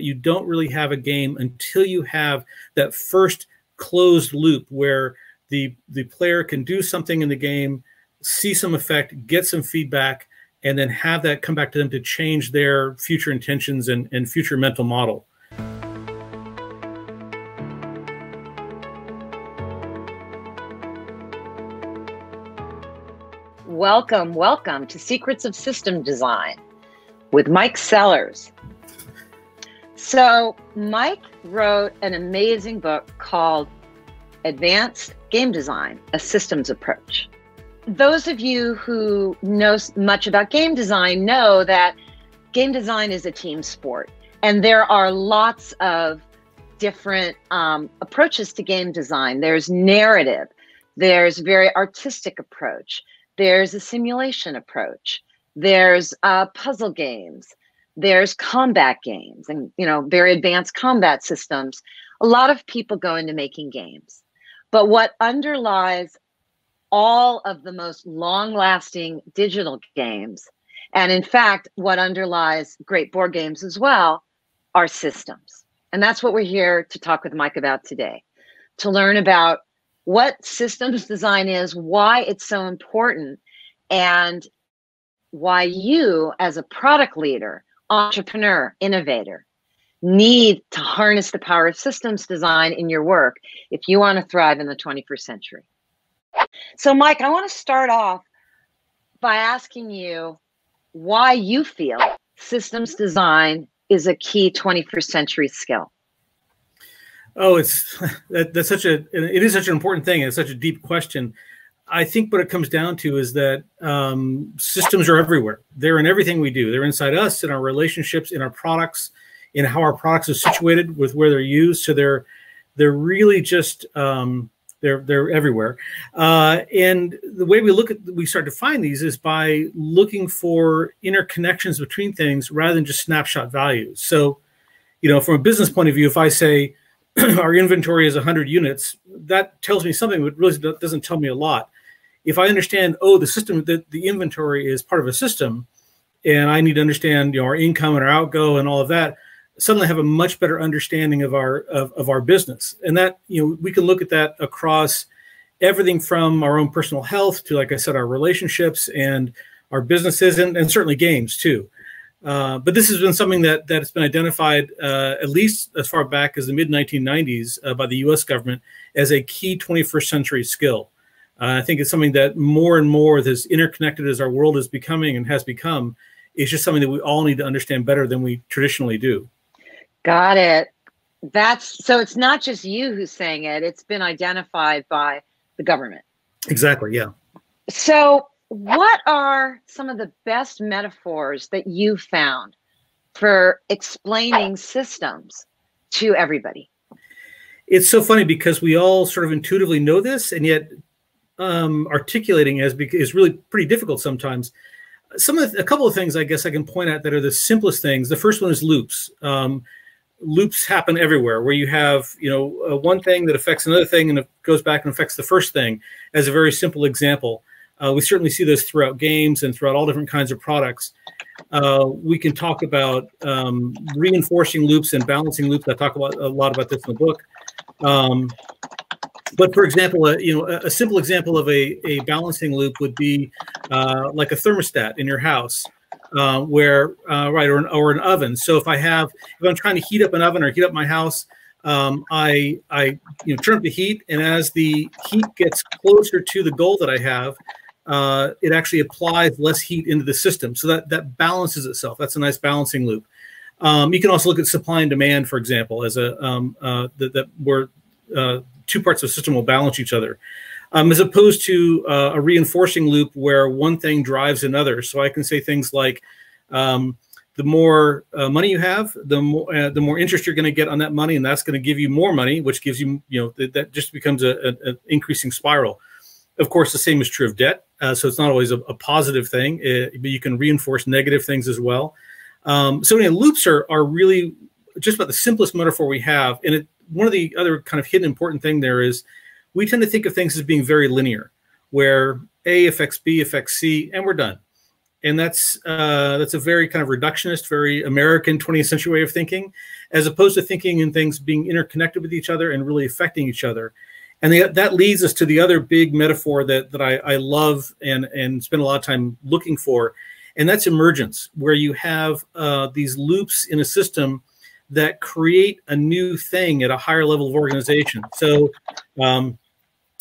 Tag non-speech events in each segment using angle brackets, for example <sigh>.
You don't really have a game until you have that first closed loop where the the player can do something in the game, see some effect, get some feedback, and then have that come back to them to change their future intentions and, and future mental model. Welcome, welcome to Secrets of System Design with Mike Sellers. So, Mike wrote an amazing book called Advanced Game Design A Systems Approach. Those of you who know much about game design know that game design is a team sport, and there are lots of different um, approaches to game design. There's narrative, there's very artistic approach, there's a simulation approach. There's uh, puzzle games. There's combat games and, you know, very advanced combat systems. A lot of people go into making games. But what underlies all of the most long lasting digital games, and in fact, what underlies great board games as well, are systems. And that's what we're here to talk with Mike about today to learn about what systems design is, why it's so important, and why you, as a product leader, entrepreneur, innovator, need to harness the power of systems design in your work if you want to thrive in the 21st century. So, Mike, I want to start off by asking you why you feel systems design is a key 21st century skill. Oh, it's <laughs> that, that's such a it is such an important thing. It's such a deep question. I think what it comes down to is that um, systems are everywhere. They're in everything we do. They're inside us, in our relationships, in our products, in how our products are situated with where they're used. So they're they're really just um, they're they're everywhere. Uh, and the way we look at we start to find these is by looking for interconnections between things rather than just snapshot values. So, you know, from a business point of view, if I say <clears throat> our inventory is 100 units, that tells me something, but really doesn't tell me a lot. If I understand, oh, the system, that the inventory is part of a system, and I need to understand, you know, our income and our outgo and all of that, suddenly have a much better understanding of our of, of our business. And that, you know, we can look at that across everything from our own personal health to, like I said, our relationships and our businesses and, and certainly games too. Uh, but this has been something that that has been identified uh, at least as far back as the mid 1990s uh, by the U.S. government as a key 21st century skill. Uh, I think it's something that more and more, as interconnected as our world is becoming and has become, is just something that we all need to understand better than we traditionally do. Got it. That's so. It's not just you who's saying it; it's been identified by the government. Exactly. Yeah. So what are some of the best metaphors that you found for explaining systems to everybody? It's so funny because we all sort of intuitively know this, and yet um, articulating as is really pretty difficult sometimes. Some of the, a couple of things I guess I can point out that are the simplest things. The first one is loops. Um, loops happen everywhere, where you have you know uh, one thing that affects another thing, and it goes back and affects the first thing. As a very simple example, uh, we certainly see those throughout games and throughout all different kinds of products. Uh, we can talk about um, reinforcing loops and balancing loops. I talk about a lot about this in the book. Um, but for example, a, you know, a, simple example of a, a balancing loop would be uh, like a thermostat in your house. Uh, where uh, right or an, or an oven. So if I have if I'm trying to heat up an oven or heat up my house, um, I I you know turn up the heat, and as the heat gets closer to the goal that I have, uh, it actually applies less heat into the system. So that, that balances itself. That's a nice balancing loop. Um, you can also look at supply and demand, for example, as a um, uh, that, that where uh, two parts of the system will balance each other, um, as opposed to uh, a reinforcing loop where one thing drives another. So I can say things like, um, the more uh, money you have, the more uh, the more interest you're going to get on that money, and that's going to give you more money, which gives you you know th- that just becomes a, a, a increasing spiral. Of course, the same is true of debt. Uh, so it's not always a, a positive thing, it, uh, but you can reinforce negative things as well. Um, so anyway, loops are, are really just about the simplest metaphor we have. And it, one of the other kind of hidden important thing there is we tend to think of things as being very linear, where A affects B affects C, and we're done. and that's uh, that's a very kind of reductionist, very American 20th century way of thinking, as opposed to thinking in things being interconnected with each other and really affecting each other. And that leads us to the other big metaphor that that I, I love and and spend a lot of time looking for, and that's emergence, where you have uh, these loops in a system that create a new thing at a higher level of organization. So. Um,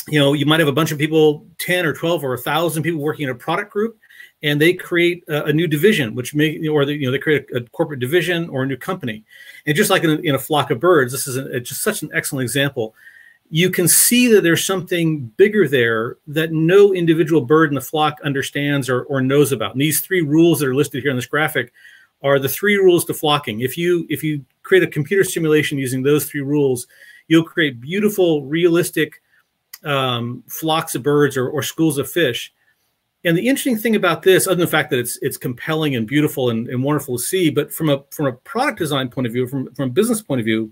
you know, you might have a bunch of people, 10 or 12 or a thousand people working in a product group, and they create a, a new division, which may, or they, you know, they create a, a, corporate division or a new company. And just like in a, in a flock of birds, this is just such an excellent example. You can see that there's something bigger there that no individual bird in the flock understands or, or knows about. And these three rules that are listed here on this graphic are the three rules to flocking. If you if you create a computer simulation using those three rules, you'll create beautiful, realistic um, flocks of birds or, or schools of fish and the interesting thing about this, other than the fact that it's it's compelling and beautiful and, and wonderful to see, but from a from a product design point of view, from from a business point of view,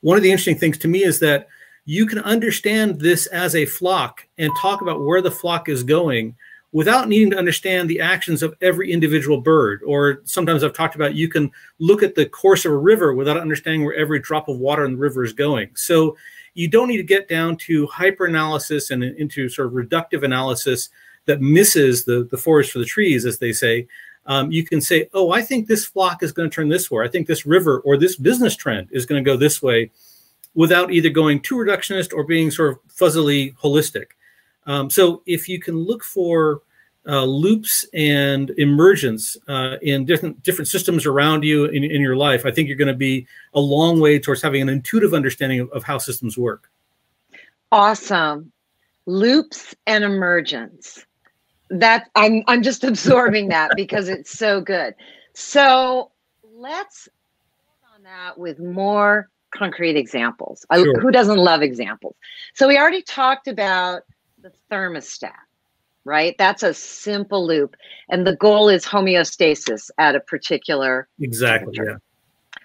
one of the interesting things to me is that you can understand this as a flock and talk about where the flock is going without needing to understand the actions of every individual bird. Or sometimes I've talked about you can look at the course of a river without understanding where every drop of water in the river is going. So you don't need to get down to hyper analysis and into sort of reductive analysis that misses the, the forest for the trees, as they say, um, you can say, oh, I think this flock is going to turn this way. I think this river or this business trend is going to go this way without either going too reductionist or being sort of fuzzily holistic. Um, so if you can look for uh, loops and emergence uh, in different different systems around you in, in your life, I think you're going to be a long way towards having an intuitive understanding of, of how systems work. Awesome. Loops and emergence that I'm I'm just <laughs> absorbing that because it's so good. So let's on that with more concrete examples. Sure. I, who doesn't love examples? So we already talked about the thermostat, right? That's a simple loop, and the goal is homeostasis at a particular exactly, yeah.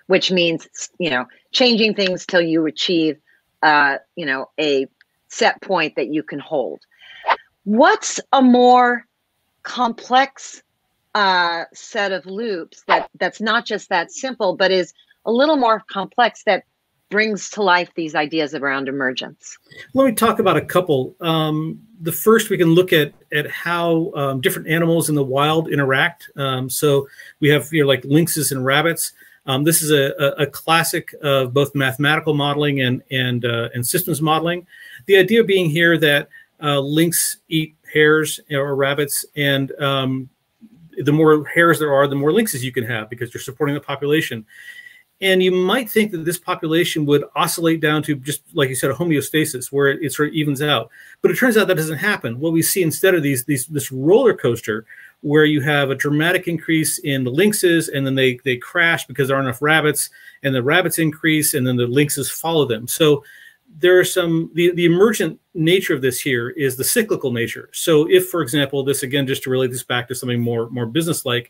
Which means you know changing things till you achieve, uh, you know, a set point that you can hold. What's a more complex uh, set of loops that that's not just that simple, but is a little more complex that brings to life these ideas around emergence? Let me talk about a couple. Um, the first, we can look at at how um, different animals in the wild interact. Um, so we have here like lynxes and rabbits. Um, this is a, a, a, classic of both mathematical modeling and and uh, and systems modeling. The idea being here that uh, lynx eat hares or rabbits, and um, the more hares there are, the more lynxes you can have because you're supporting the population. And you might think that this population would oscillate down to just like you said, a homeostasis where it, it sort of evens out. But it turns out that doesn't happen. What we see instead of these, these this roller coaster where you have a dramatic increase in the lynxes and then they they crash because there aren't enough rabbits, and the rabbits increase and then the lynxes follow them. So there are some the, the emergent nature of this here is the cyclical nature so if for example this again just to relate this back to something more more business like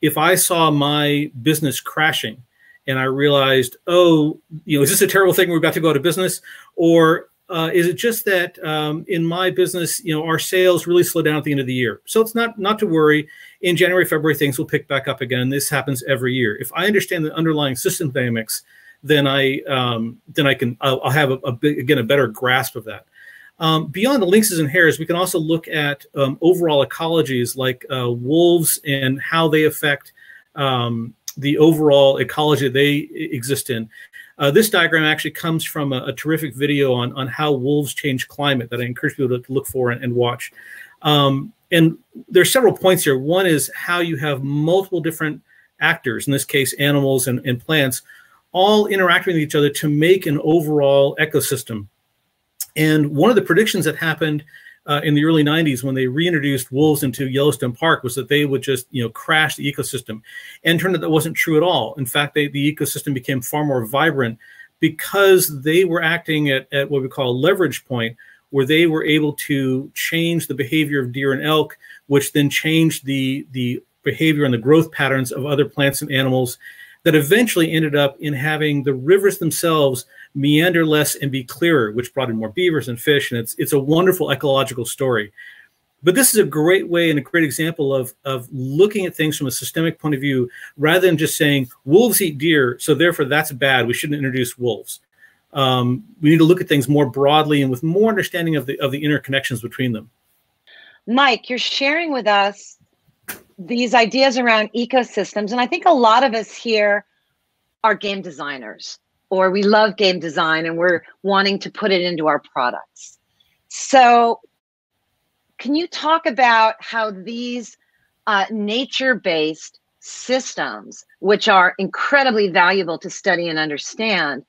if i saw my business crashing and i realized oh you know is this a terrible thing? We're about to go out of business. Or uh, is it just that um, in my business you know our sales really slow down at the end of the year? So it's not not to worry. In january february things will pick back up again this happens every year. If i understand the underlying system dynamics then I um, then I can I'll, I'll have a, a big, again a better grasp of that. Um, beyond the lynxes and hares, we can also look at um, overall ecologies like uh, wolves and how they affect um, the overall ecology they exist in. Uh, this diagram actually comes from a, a, terrific video on, on how wolves change climate that I encourage people to, look for and, and watch. Um, and there's several points here. One is how you have multiple different actors, in this case, animals and, and plants, all interacting with each other to make an overall ecosystem. And one of the predictions that happened uh, in the early 90s when they reintroduced wolves into Yellowstone Park was that they would just, you know, crash the ecosystem. And turned out that wasn't true at all. In fact, they, the ecosystem became far more vibrant because they were acting at, at what we call a leverage point, where they were able to change the behavior of deer and elk, which then changed the, the behavior and the growth patterns of other plants and animals that eventually ended up in having the rivers themselves meander less and be clearer, which brought in more beavers and fish. And it's it's a wonderful ecological story. But this is a great way and a great example of, of looking at things from a systemic point of view rather than just saying wolves eat deer, so therefore that's bad. We shouldn't introduce wolves. Um, we need to look at things more broadly and with more understanding of the of the interconnections between them. Mike, you're sharing with us these ideas around ecosystems, and I think a lot of us here are game designers or we love game design and we're wanting to put it into our products. So, can you talk about how these uh, nature based systems, which are incredibly valuable to study and understand,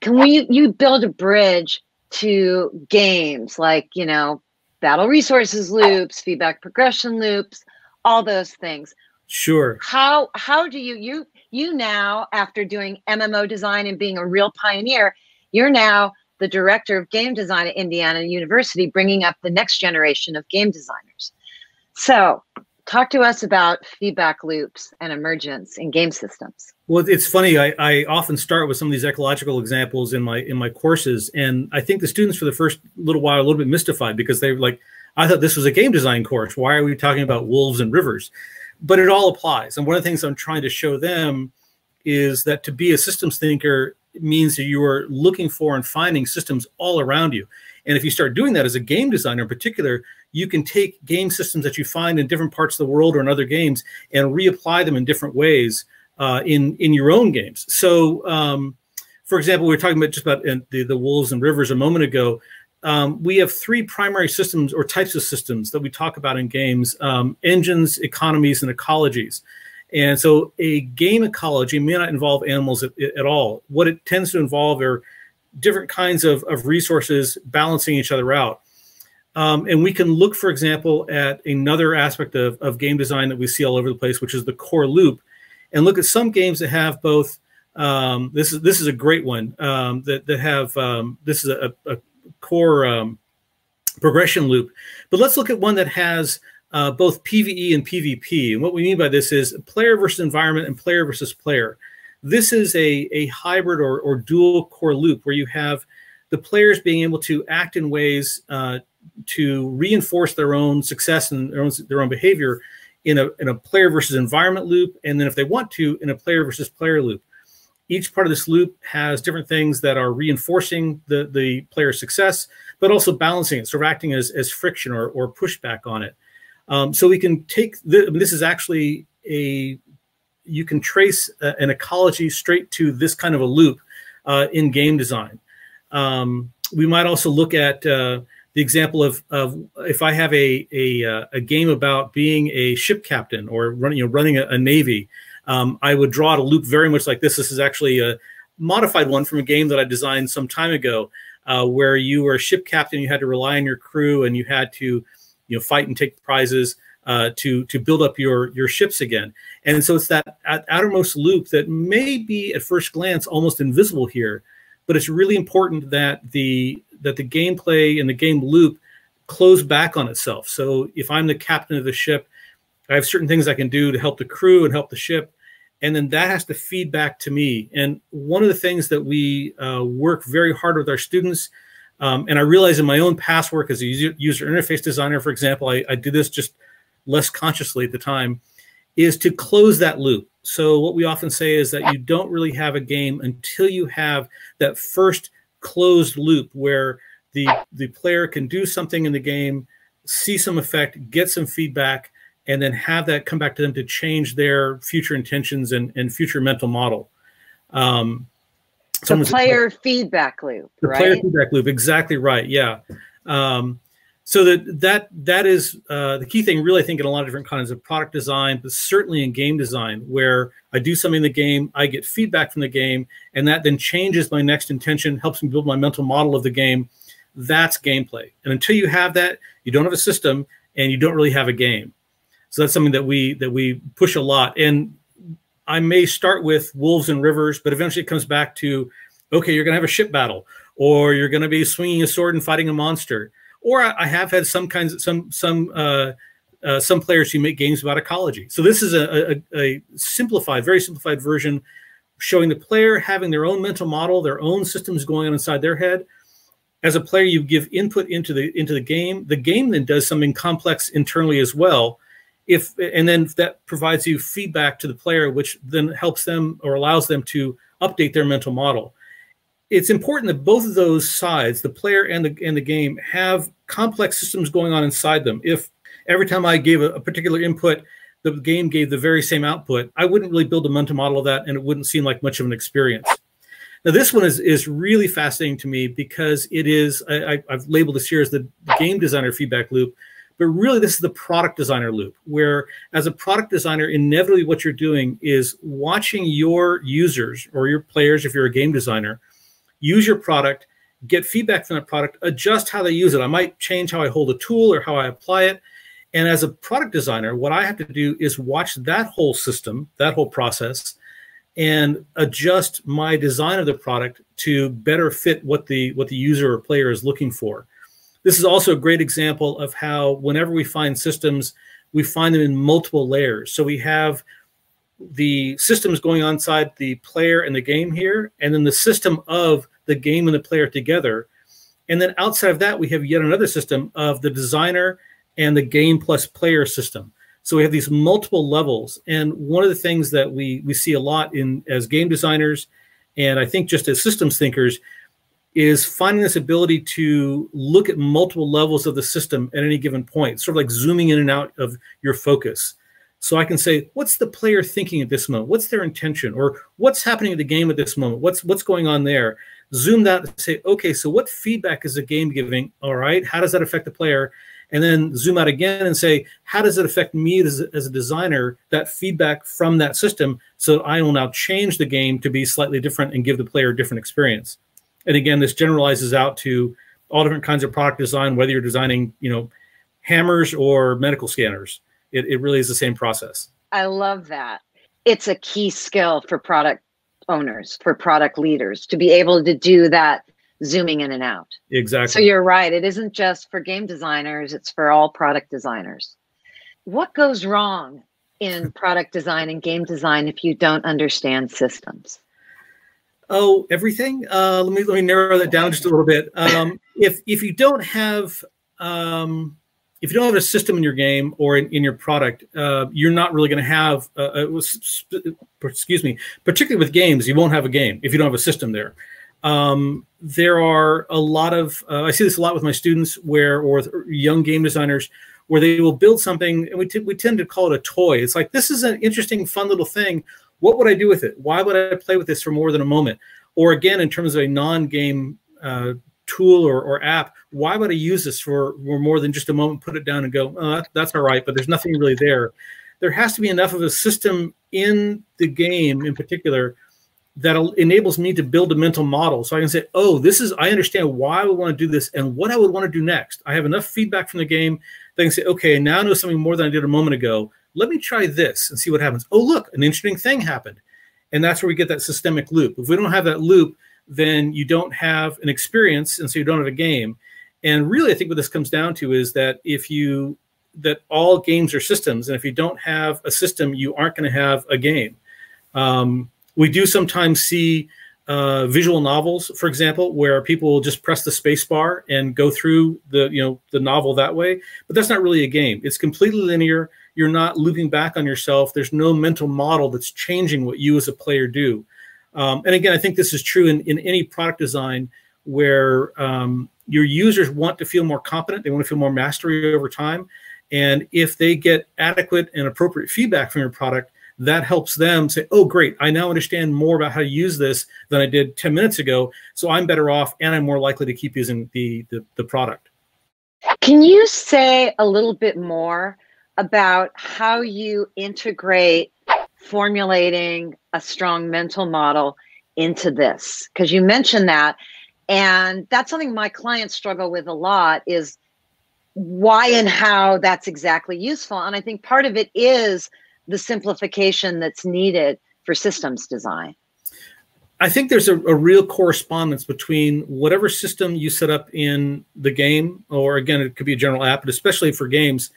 can we you build a bridge to games like you know battle resources loops, feedback progression loops, all those things? Sure. How how do you you you now after doing MMO design and being a real pioneer, you're now the director of game design at Indiana University, bringing up the next generation of game designers. So, talk to us about feedback loops and emergence in game systems. Well, it's funny. I, I often start with some of these ecological examples in my in my courses, and I think the students for the first little while are a little bit mystified because they're like, "I thought this was a game design course. Why are we talking about wolves and rivers?" But it all applies. And one of the things I'm trying to show them is that to be a systems thinker means that you are looking for and finding systems all around you. And if you start doing that as a game designer in particular, you can take game systems that you find in different parts of the world or in other games and reapply them in different ways uh, in in your own games. So, um, for example, we were talking about just about uh, the, the wolves and rivers a moment ago um, we have three primary systems or types of systems that we talk about in games um, engines, economies, and ecologies. And so a game ecology may not involve animals at, at all. What it tends to involve are different kinds of, of resources balancing each other out. Um, and we can look, for example, at another aspect of, of game design that we see all over the place, which is the core loop, and look at some games that have both. Um, this is this is a great one um, that that have um, this is a, a, core um, progression loop. But let's look at one that has uh, both PVE and PvP. And what we mean by this is player versus environment and player versus player. This is a, a hybrid or, or dual core loop where you have the players being able to act in ways uh, to reinforce their own success and their own, their own behavior in a, in a player versus environment loop. And then if they want to, in a player versus player loop each part of this loop has different things that are reinforcing the, the player's success, but also balancing it, sort of acting as, as friction or, or pushback on it. Um, so we can take the, this is actually a, you can trace a, an ecology straight to this kind of a loop uh, in game design. Um, we might also look at uh, the example of, of if I have a, a, uh, a game about being a ship captain or running, you know, running a, a navy, um, I would draw a loop very much like this. This is actually a modified one from a game that I designed some time ago, uh, where you were a ship captain, you had to rely on your crew, and you had to, you know, fight and take prizes uh, to to build up your your ships again. And so it's that outermost loop that may be at first glance almost invisible here, but it's really important that the that the gameplay and the game loop close back on itself. So if I'm the captain of the ship I have certain things I can do to help the crew and help the ship. And then that has to feed back to me. And one of the things that we uh, work very hard with our students, um, and I realize in my own past work as a user interface designer, for example, I, I did this just less consciously at the time, is to close that loop. So what we often say is that you don't really have a game until you have that first closed loop where the the player can do something in the game, see some effect, get some feedback, and then have that come back to them to change their future intentions and, and future mental model. Um, the player feedback loop, the right? player feedback loop, exactly right. Yeah. Um, so that that that is uh, the key thing, really. I think in a lot of different kinds of product design, but certainly in game design, where I do something in the game, I get feedback from the game, and that then changes my next intention, helps me build my mental model of the game. That's gameplay. And until you have that, you don't have a system, and you don't really have a game. So that's something that we that we push a lot. And I may start with wolves and rivers, but eventually it comes back to, okay, you're going to have a ship battle, or you're going to be swinging a sword and fighting a monster. Or I, have had some kinds of some some uh, uh, some players who make games about ecology. So this is a, a, a simplified, very simplified version, showing the player having their own mental model, their own systems going on inside their head, as a player you give input into the into the game the game then does something complex internally as well if and then that provides you feedback to the player which then helps them or allows them to update their mental model. It's important that both of those sides the player and the and the game have complex systems going on inside them. If every time i gave a, a particular input the game gave the very same output i wouldn't really build a mental model of that and it wouldn't seem like much of an experience. Now, this one is, is really fascinating to me because it is, I, have labeled this here as the game designer feedback loop, but really this is the product designer loop, where as a product designer, inevitably what you're doing is watching your users or your players, if you're a game designer, use your product, get feedback from that product, adjust how they use it. I might change how I hold a tool or how I apply it. And as a product designer, what I have to do is watch that whole system, that whole process, and adjust my design of the product to better fit what the what the user or player is looking for. This is also a great example of how whenever we find systems, we find them in multiple layers. So we have the systems going on inside the player and the game here, and then the system of the game and the player together. And then outside of that, we have yet another system of the designer and the game plus player system. So we have these multiple levels, and one of the things that we we see a lot in as game designers, and I think just as systems thinkers, is finding this ability to look at multiple levels of the system at any given point, sort of like zooming in and out of your focus. So I can say, what's the player thinking at this moment? What's their intention? Or what's happening at the game at this moment? What's what's going on there? Zoom that and say, okay, so what feedback is the game giving? All right, how does that affect the player? and then zoom out again and say, how does it affect me as, as a designer, that feedback from that system, so I will now change the game to be slightly different and give the player a different experience. And again, this generalizes out to all different kinds of product design, whether you're designing, you know, hammers or medical scanners. It, it really is the same process. I love that. It's a key skill for product owners, for product leaders to be able to do that zooming in and out. Exactly. So you're right. It isn't just for game designers, it's for all product designers. What goes wrong in product design and game design if you don't understand systems? Oh, everything. Uh, let me let me narrow that down just a little bit. Um, <laughs> if if you don't have um, if you don't have a system in your game or in, in your product, uh, you're not really going to have. Uh, excuse me. Particularly with games, you won't have a game if you don't have a system there. Um, there are a lot of uh, I see this a lot with my students where or young game designers where they will build something and we, we tend to call it a toy. It's like this is an interesting, fun little thing. What would I do with it? Why would I play with this for more than a moment? Or again, in terms of a non-game uh, tool or, or, app, why would I use this for, for, more than just a moment? Put it down and go, oh, that's all right, but there's nothing really there. There has to be enough of a system in the game, in particular, that enables me to build a mental model so i can say oh this is i understand why i would want to do this and what i would want to do next i have enough feedback from the game that i can say okay now i know something more than i did a moment ago let me try this and see what happens oh look an interesting thing happened and that's where we get that systemic loop if we don't have that loop then you don't have an experience and so you don't have a game and really i think what this comes down to is that if you that all games are systems and if you don't have a system you aren't going to have a game um, we do sometimes see uh, visual novels, for example, where people will just press the space bar and go through the you know the novel that way. But that's not really a game. It's completely linear. You're not looping back on yourself. There's no mental model that's changing what you as a player do. Um, and again, I think this is true in, in any product design where um, your users want to feel more competent. They want to feel more mastery over time. And if they get adequate and appropriate feedback from your product, that helps them say, oh, great, I now understand more about how to use this than I did 10 minutes ago. So I'm better off and I'm more likely to keep using the, the, the product. Can you say a little bit more about how you integrate formulating a strong mental model into this? Because you mentioned that. And that's something my clients struggle with a lot is why and how that's exactly useful. And I think part of it is the simplification that's needed for systems design? I think there's a, a, real correspondence between whatever system you set up in the game, or again, it could be a general app, but especially for games,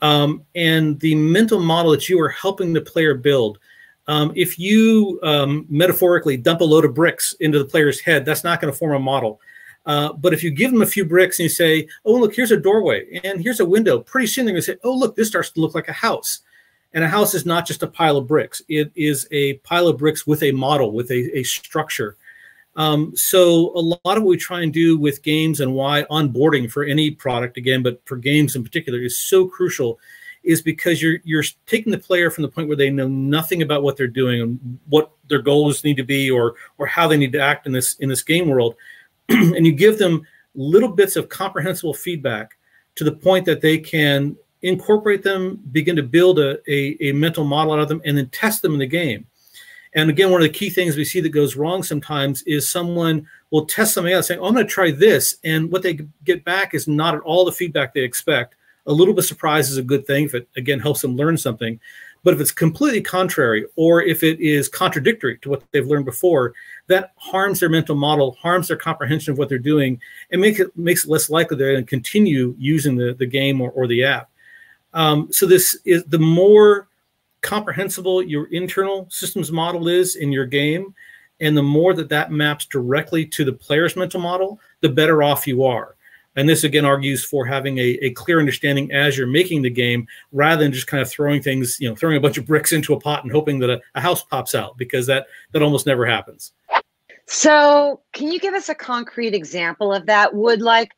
um, and the mental model that you are helping the player build. Um, if you um, metaphorically dump a load of bricks into the player's head, that's not going to form a model. Uh, but if you give them a few bricks and you say, "Oh, look, here's a doorway and here's a window," pretty soon they're going to say, "Oh, look, this starts to look like a house." And a house is not just a pile of bricks; it is a pile of bricks with a model, with a, a structure. Um, so a lot of what we try and do with games and why onboarding for any product again, but for games in particular, is so crucial, is because you're you're taking the player from the point where they know nothing about what they're doing and what their goals need to be or or how they need to act in this in this game world, <clears throat> and you give them little bits of comprehensible feedback to the point that they can incorporate them, begin to build a, a, a mental model out of them, and then test them in the game. And again, one of the key things we see that goes wrong sometimes is someone will test something out saying, oh, I'm going to try this. And what they get back is not at all the feedback they expect. A little bit of surprise is a good thing if it, again, helps them learn something. But if it's completely contrary or if it is contradictory to what they've learned before, that harms their mental model, harms their comprehension of what they're doing, and make it, makes it less likely they're going to continue using the, the game or, or the app. Um, so this is the more comprehensible your internal systems model is in your game, and the more that that maps directly to the player's mental model, the better off you are. And this again argues for having a, a clear understanding as you're making the game rather than just kind of throwing things, you know, throwing a bunch of bricks into a pot and hoping that a, a house pops out because that that almost never happens. So, can you give us a concrete example of that? Would like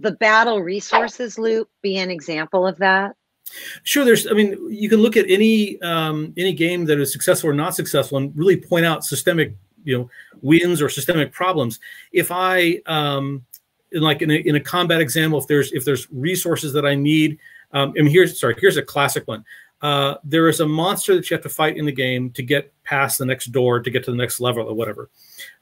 the battle resources loop be an example of that? Sure, there's. I mean, you can look at any um, any game that is successful or not successful, and really point out systemic, you know, wins or systemic problems. If I, um, in like in a, in a combat example, if there's if there's resources that I need, um, mean, here's sorry, here's a classic one. Uh, there is a monster that you have to fight in the game to get past the next door to get to the next level or whatever.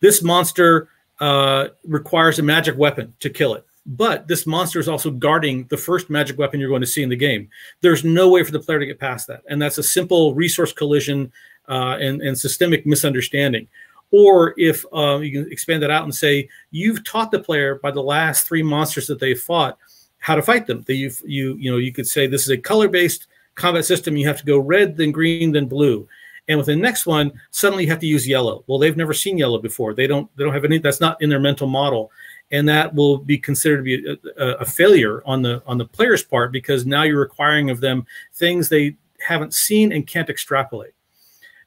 This monster uh, requires a magic weapon to kill it but this monster is also guarding the first magic weapon you're going to see in the game. There's no way for the player to get past that. And that's a simple resource collision uh, and, and systemic misunderstanding. Or if uh, you can expand that out and say, you've taught the player by the last three monsters that they've fought how to fight them. That you you you know you could say this is a color-based combat system. You have to go red, then green, then blue. And with the next one, suddenly you have to use yellow. Well, they've never seen yellow before. They don't they don't have any. That's not in their mental model and that will be considered to be a, a, failure on the on the player's part because now you're requiring of them things they haven't seen and can't extrapolate.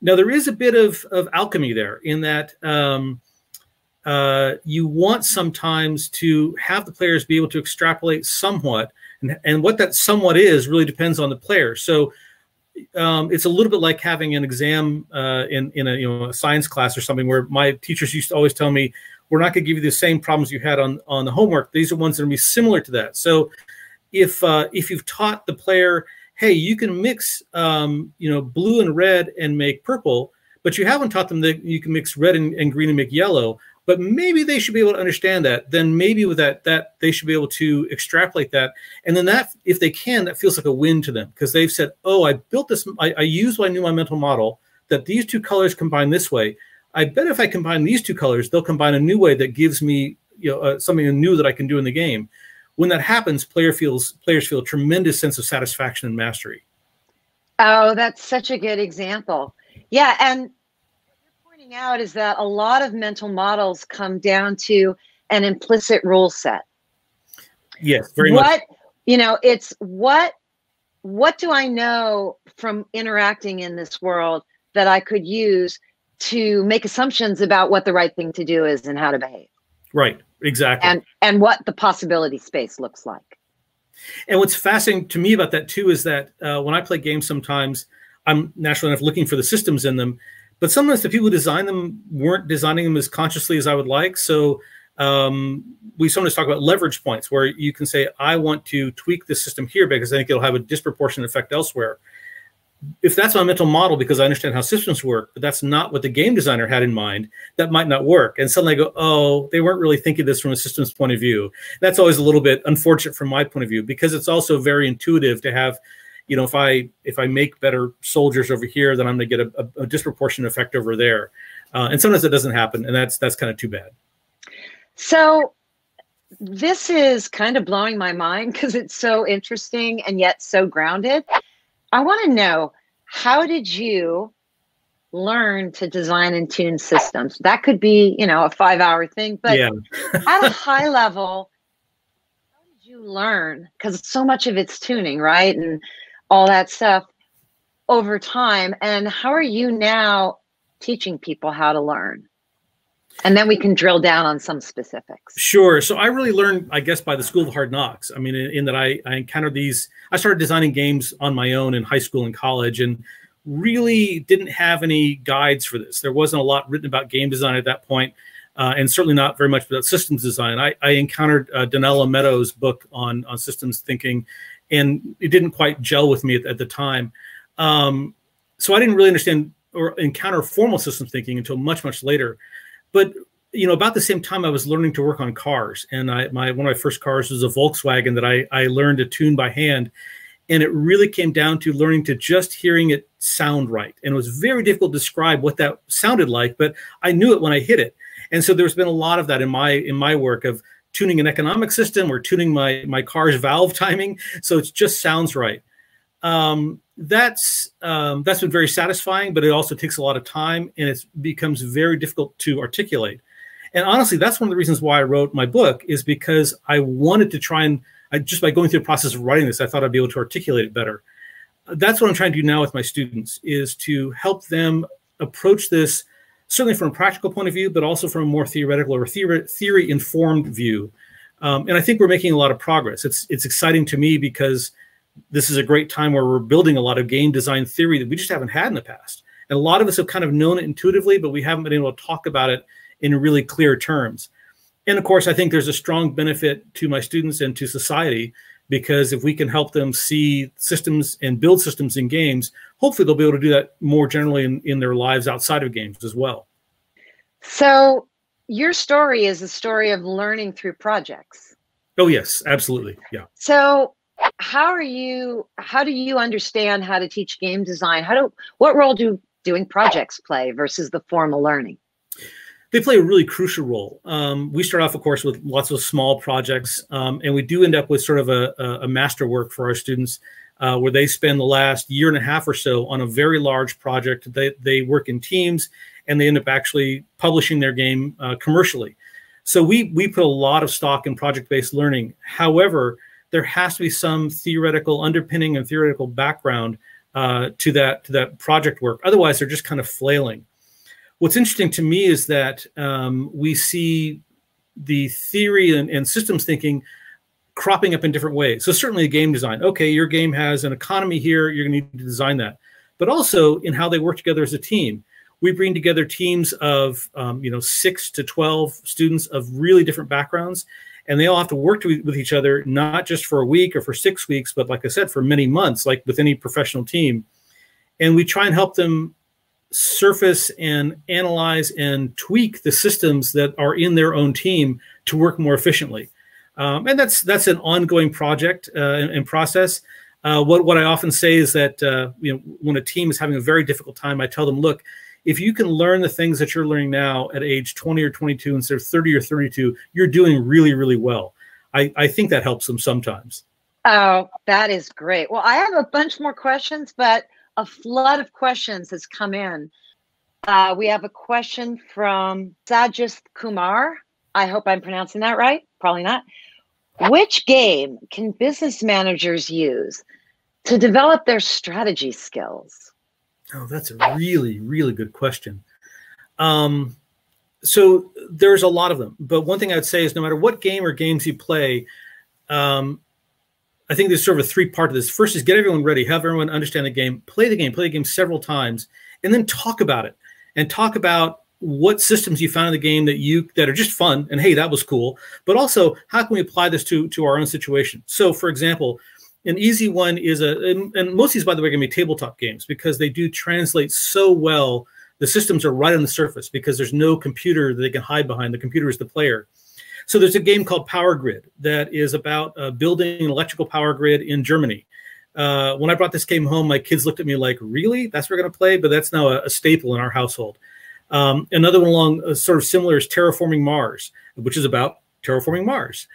Now there is a bit of of alchemy there in that um, uh, you want sometimes to have the players be able to extrapolate somewhat, and, and what that somewhat is really depends on the player. So. Um, it's a little bit like having an exam uh, in in a you know a science class or something where my teachers used to always tell me, we're not going to give you the same problems you had on on the homework. These are ones that are going to be similar to that. So if uh, if you've taught the player, hey, you can mix um, you know blue and red and make purple, but you haven't taught them that you can mix red and, and green and make yellow. But maybe they should be able to understand that. Then maybe with that, that they should be able to extrapolate that. And then that, if they can, that feels like a win to them because they've said, "Oh, I built this. I, I used what I knew my mental model that these two colors combine this way. I bet if I combine these two colors, they'll combine a new way that gives me you know uh, something new that I can do in the game. When that happens, player feels players feel a tremendous sense of satisfaction and mastery. Oh, that's such a good example. Yeah, and what you're pointing out is that a lot of mental models come down to an implicit rule set. Yes, very what, much. You know, it's what what do I know from interacting in this world that I could use to make assumptions about what the right thing to do is and how to behave. Right, exactly. And and what the possibility space looks like. And what's fascinating to me about that too is that uh, when I play games, sometimes I'm naturally enough looking for the systems in them, but sometimes the people who design them weren't designing them as consciously as I would like. So um, we sometimes talk about leverage points where you can say, I want to tweak the system here because I think it'll have a disproportionate effect elsewhere if that's my mental model because I understand how systems work, but that's not what the game designer had in mind, that might not work. And suddenly I go, oh, they weren't really thinking this from a systems point of view. That's always a little bit unfortunate from my point of view because it's also very intuitive to have, you know, if I if I make better soldiers over here, then I'm going to get a, a, a, disproportionate effect over there. Uh, and sometimes it doesn't happen, and that's that's kind of too bad. So this is kind of blowing my mind because it's so interesting and yet so grounded. I want to know how did you learn to design and tune systems? That could be, you know, a five hour thing, but yeah. at a <laughs> high level, how did you learn? Because so much of it's tuning, right? And all that stuff over time. And how are you now teaching people how to learn? And then we can drill down on some specifics. Sure. So I really learned, I guess, by the School of Hard Knocks. I mean, in, in, that I, I encountered these, I started designing games on my own in high school and college and really didn't have any guides for this. There wasn't a lot written about game design at that point, uh, and certainly not very much about systems design. I, I encountered uh, Donella Meadows' book on, on systems thinking, and it didn't quite gel with me at, at the time. Um, so I didn't really understand or encounter formal systems thinking until much, much later. But you know, about the same time, I was learning to work on cars, and I, my one of my first cars was a Volkswagen that I, I learned to tune by hand, and it really came down to learning to just hearing it sound right. And it was very difficult to describe what that sounded like, but I knew it when I hit it. And so there's been a lot of that in my in my work of tuning an economic system or tuning my my car's valve timing so it just sounds right. Um, that's um, that's been very satisfying, but it also takes a lot of time and it becomes very difficult to articulate. And honestly, that's one of the reasons why I wrote my book is because I wanted to try and I, just by going through the process of writing this, I thought I'd be able to articulate it better. That's what I'm trying to do now with my students is to help them approach this certainly from a practical point of view, but also from a more theoretical or theory informed view. Um, and I think we're making a lot of progress. It's it's exciting to me because this is a great time where we're building a lot of game design theory that we just haven't had in the past. And a lot of us have kind of known it intuitively, but we haven't been able to talk about it in really clear terms. And of course, I think there's a strong benefit to my students and to society because if we can help them see systems and build systems in games, hopefully they'll be able to do that more generally in, in their lives outside of games as well. So, your story is a story of learning through projects. Oh, yes, absolutely. Yeah. So, how are you how do you understand how to teach game design? How do what role do doing projects play versus the formal learning? They play a really crucial role. Um, we start off of course with lots of small projects um, and we do end up with sort of a, a master work for our students uh, where they spend the last year and a half or so on a very large project they, they work in teams and they end up actually publishing their game uh, commercially. So we we put a lot of stock in project-based learning. However there has to be some theoretical underpinning and theoretical background uh, to that to that project work. Otherwise, they're just kind of flailing. What's interesting to me is that um, we see the theory and, and, systems thinking cropping up in different ways. So certainly game design. Okay, your game has an economy here. You're going to need to design that, but also in how they work together as a team. We bring together teams of um, you know six to twelve students of really different backgrounds, and they all have to work to, with each other not just for a week or for six weeks but like i said for many months like with any professional team. And we try and help them surface and analyze and tweak the systems that are in their own team to work more efficiently. Um, and that's that's an ongoing project uh, and, process. Uh, what, what i often say is that uh, you know when a team is having a very difficult time i tell them look if you can learn the things that you're learning now at age 20 or 22 instead of 30 or 32, you're doing really, really well. I, I think that helps them sometimes. Oh, that is great. Well, I have a bunch more questions, but a flood of questions has come in. Uh, we have a question from Sajith Kumar. I hope I'm pronouncing that right. Probably not. Which game can business managers use to develop their strategy skills? Oh, that's a really, really good question. Um, so there's a lot of them, but one thing I'd say is no matter what game or games you play, um, I think there's sort of a three part of this. First is get everyone ready, have everyone understand the game, play the game, play the game several times, and then talk about it and talk about what systems you found in the game that you that are just fun and hey that was cool but also how can we apply this to to our own situation so for example an easy one is a, and, most of these, by the way, are going to be tabletop games because they do translate so well. The systems are right on the surface because there's no computer that they can hide behind. The computer is the player. So there's a game called Power Grid that is about uh, building an electrical power grid in Germany. Uh, when I brought this game home, my kids looked at me like, "Really? That's what we're going to play?" But that's now a, a staple in our household. Um, another one along uh, sort of similar is Terraforming Mars, which is about terraforming Mars.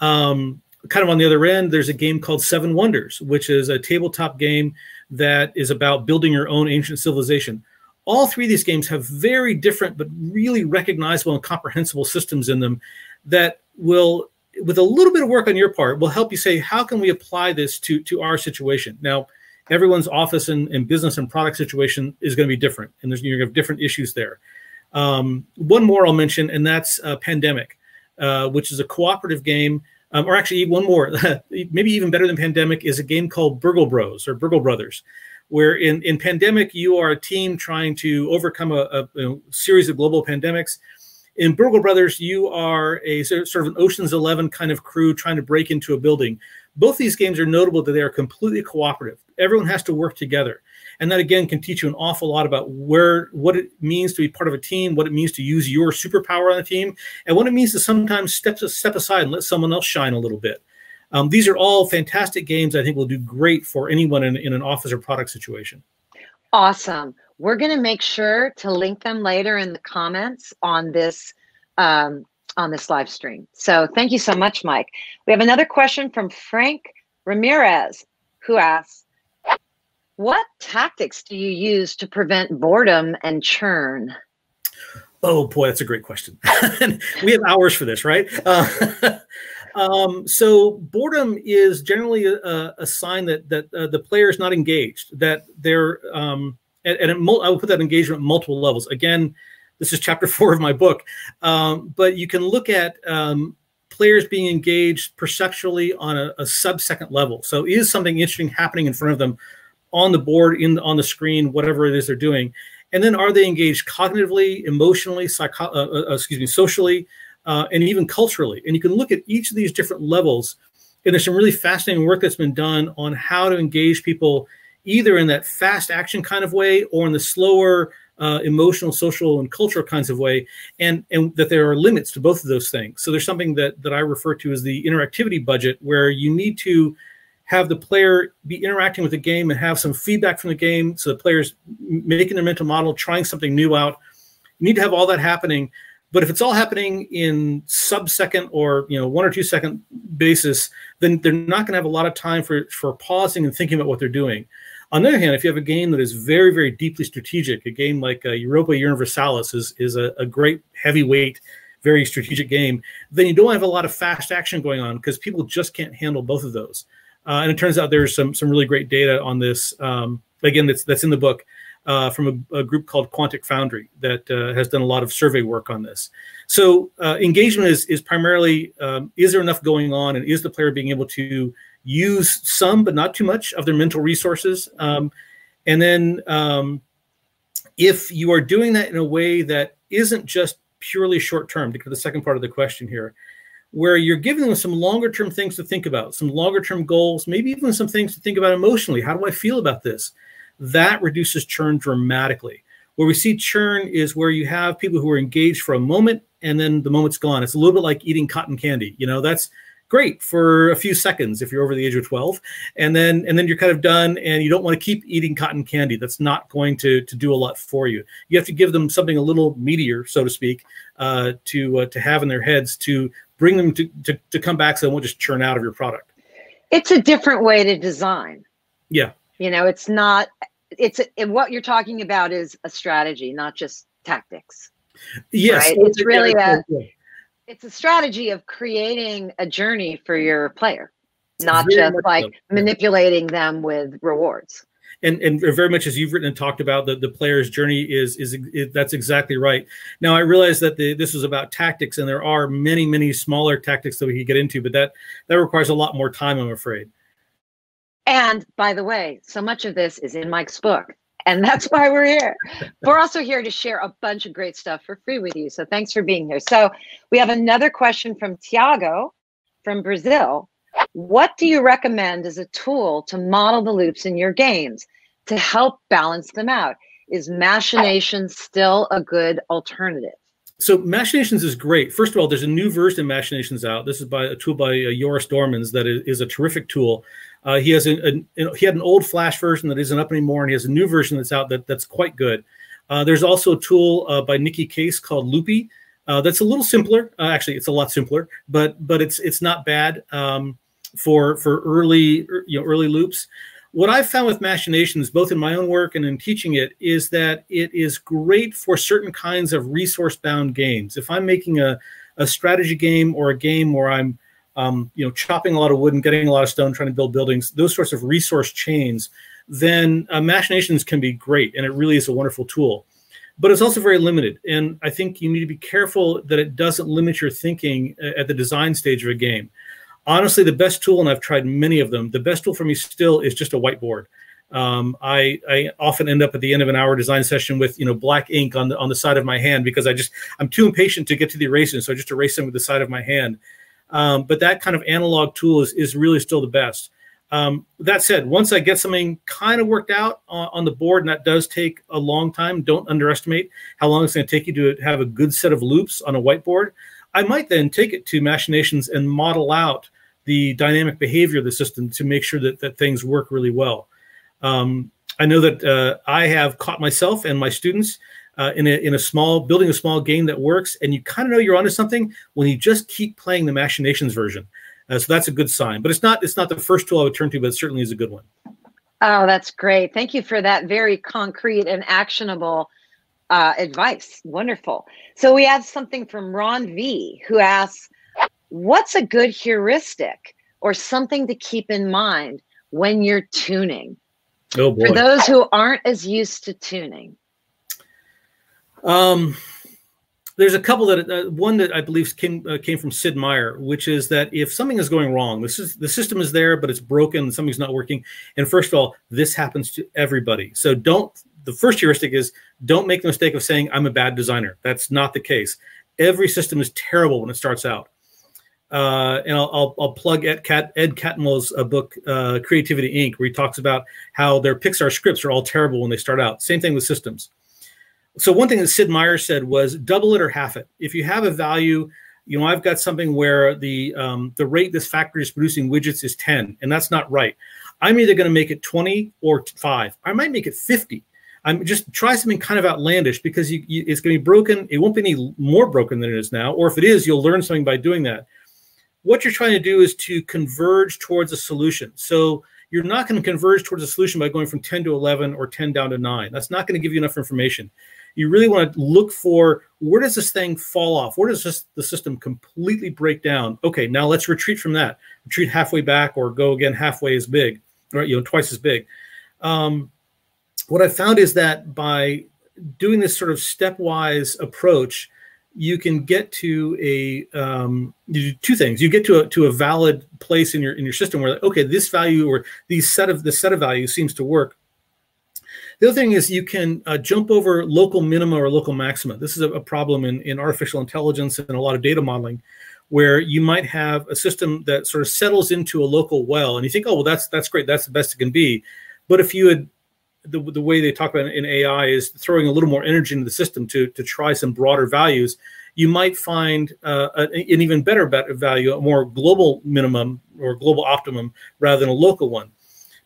Um, kind of on the other end, there's a game called Seven Wonders, which is a tabletop game that is about building your own ancient civilization. all three of these games have very different but really recognizable and comprehensible systems in them that will with a little bit of work on your part will help you say how can we apply this to to our situation now everyone's office and, and business and product situation is going to be different and there's you're going to have different issues there um, one more i'll mention and that's uh, pandemic uh, which is a cooperative game um, or actually one more. <laughs> Maybe even better than pandemic is a game called burgle bros or burgle brothers where in, in pandemic you are a team trying to overcome a, a, a series of global pandemics. In burgle brothers you are a sort of an oceans 11 kind of crew trying to break into a building. Both these games are notable that they are completely cooperative. Everyone has to work together and that again can teach you an awful lot about where what it means to be part of a team what it means to use your superpower on a team and what it means to sometimes step step aside and let someone else shine a little bit. Um, these are all fantastic games i think will do great for anyone in, in an office or product situation. Awesome. We're going to make sure to link them later in the comments on this um, on this live stream. So thank you so much mike. We have another question from frank ramirez who asks what tactics do you use to prevent boredom and churn? Oh boy, that's a great question. <laughs> we have hours for this, right? Uh, <laughs> um, so boredom is generally a, a sign that that uh, the player is not engaged. That they're um, and, and it, I will put that engagement at multiple levels. Again, this is chapter <laughs> four of my book, um, but you can look at um, players being engaged perceptually on a, a sub-second level. So is something interesting happening in front of them on the board, in on the screen, whatever it is they're doing. And then are they engaged cognitively, emotionally, psycho- uh, uh, excuse me, socially, uh, and even culturally? And you can look at each of these different levels. And there's some really fascinating work that's been done on how to engage people either in that fast action kind of way or in the slower uh, emotional, social, and cultural kinds of way, and and that there are limits to both of those things. So there's something that that I refer to as the interactivity budget, where you need to have the player be interacting with the game and have some feedback from the game so the players making their mental model trying something new out. You need to have all that happening. But if it's all happening in sub-second or you know one or two second basis then they're not going to have a lot of time for for pausing and thinking about what they're doing. On the other hand if you have a game that is very very deeply strategic a game like uh, europa universalis is is a, a great heavyweight very strategic game then you don't have a lot of fast action going on because people just can't handle both of those uh, and it turns out there's some some really great data on this. Um, again, that's that's in the book uh, from a, a, group called Quantic Foundry that uh, has done a lot of survey work on this. So uh, engagement is is primarily um, is there enough going on, and is the player being able to use some but not too much of their mental resources, um, and then um, if you are doing that in a way that isn't just purely short term, to the second part of the question here, where you're giving them some longer term things to think about, some longer term goals, maybe even some things to think about emotionally. How do I feel about this? That reduces churn dramatically. Where we see churn is where you have people who are engaged for a moment and then the moment's gone. It's a little bit like eating cotton candy. You know, that's great for a few seconds if you're over the age of 12 and then and then you're kind of done and you don't want to keep eating cotton candy that's not going to to do a lot for you you have to give them something a little meatier so to speak uh, to uh, to have in their heads to bring them to, to, to come back so they won't just churn out of your product. It's a different way to design. Yeah. You know, it's not, it's it, what you're talking about is a strategy, not just tactics. Yes. Right? It's really a, it's a strategy of creating a journey for your player, not Very just like so. manipulating them with rewards and and very much as you've written and talked about the, the player's journey is, is, is that's exactly right. Now i realize that the, this was about tactics and there are many many smaller tactics that we could get into but that that requires a lot more time i'm afraid. And by the way so much of this is in mike's book and that's why we're here. We're also here to share a bunch of great stuff for free with you so thanks for being here. So we have another question from tiago from brazil. What do you recommend as a tool to model the loops in your games to help balance them out? Is Machinations still a good alternative? So Machinations is great. First of all, there's a new version of Machinations out. This is by a tool by uh, Joris Dormans that is, is, a terrific tool. Uh, he has a, a, he had an old Flash version that isn't up anymore, and he has a new version that's out that, that's quite good. Uh, there's also a tool uh, by Nicky Case called Loopy uh, that's a little simpler. Uh, actually, it's a lot simpler, but but it's it's not bad. Um, for for early you know early loops. What I've found with machinations, both in my own work and in teaching it, is that it is great for certain kinds of resource bound games. If I'm making a, a strategy game or a game where I'm um, you know, chopping a lot of wood and getting a lot of stone, trying to build buildings, those sorts of resource chains, then uh, machinations can be great, and it really is a wonderful tool. But it's also very limited, and I think you need to be careful that it doesn't limit your thinking uh, at the design stage of a game. Honestly, the best tool, and I've tried many of them, the best tool for me still is just a whiteboard. Um, I, I often end up at the end of an hour design session with you know black ink on the on the side of my hand because I just I'm too impatient to get to the erasing, so I just erase them with the side of my hand. Um, but that kind of analog tool is, is really still the best. Um, that said, once I get something kind of worked out on, on, the board, and that does take a long time, don't underestimate how long it's going to take you to have a good set of loops on a whiteboard. I might then take it to machinations and model out the dynamic behavior of the system to make sure that, that things work really well. Um, I know that uh, I have caught myself and my students uh, in, a, in a small building a small game that works and you kind of know you're onto something when you just keep playing the machinations version. Uh, so that's a good sign but it's not it's not the first tool i would turn to but it certainly is a good one. Oh that's great. Thank you for that very concrete and actionable uh, advice. Wonderful. So we have something from ron v who asks what's a good heuristic or something to keep in mind when you're tuning oh boy. for those who aren't as used to tuning um, there's a couple that uh, one that I believe came uh, came from Sid Meier, which is that if something is going wrong, this is the system is there, but it's broken, something's not working. And first of all, this happens to everybody. So don't. The first heuristic is don't make the mistake of saying I'm a bad designer. That's not the case. Every system is terrible when it starts out. Uh, and I'll, I'll, I'll, plug Ed, Cat, Ed Catmull's uh, book, uh, Creativity Inc., where he talks about how their Pixar scripts are all terrible when they start out. Same thing with systems so one thing that Sid Meier said was double it or half it. If you have a value, you know, I've got something where the um, the rate this factory is producing widgets is 10, and that's not right. I'm either going to make it 20 or five. I might make it 50. I'm just try something kind of outlandish because you, you, it's going to be broken. It won't be any more broken than it is now, or if it is, you'll learn something by doing that. What you're trying to do is to converge towards a solution. So you're not going to converge towards a solution by going from 10 to 11 or 10 down to 9. That's not going to give you enough information you really want to look for where does this thing fall off? Where does this, the system completely break down? Okay, now let's retreat from that. Retreat halfway back or go again halfway as big, or you know, twice as big. Um, what I found is that by doing this sort of stepwise approach, you can get to a um, you do two things. You get to a to a valid place in your in your system where okay, this value or these set of the set of values seems to work. The other thing is you can uh, jump over local minima or local maxima. This is a, a, problem in, in artificial intelligence and a lot of data modeling where you might have a system that sort of settles into a local well and you think, oh, well, that's that's great. That's the best it can be. But if you had the, the way they talk about it in AI is throwing a little more energy into the system to, to try some broader values, you might find uh, an even better value, a more global minimum or global optimum rather than a local one.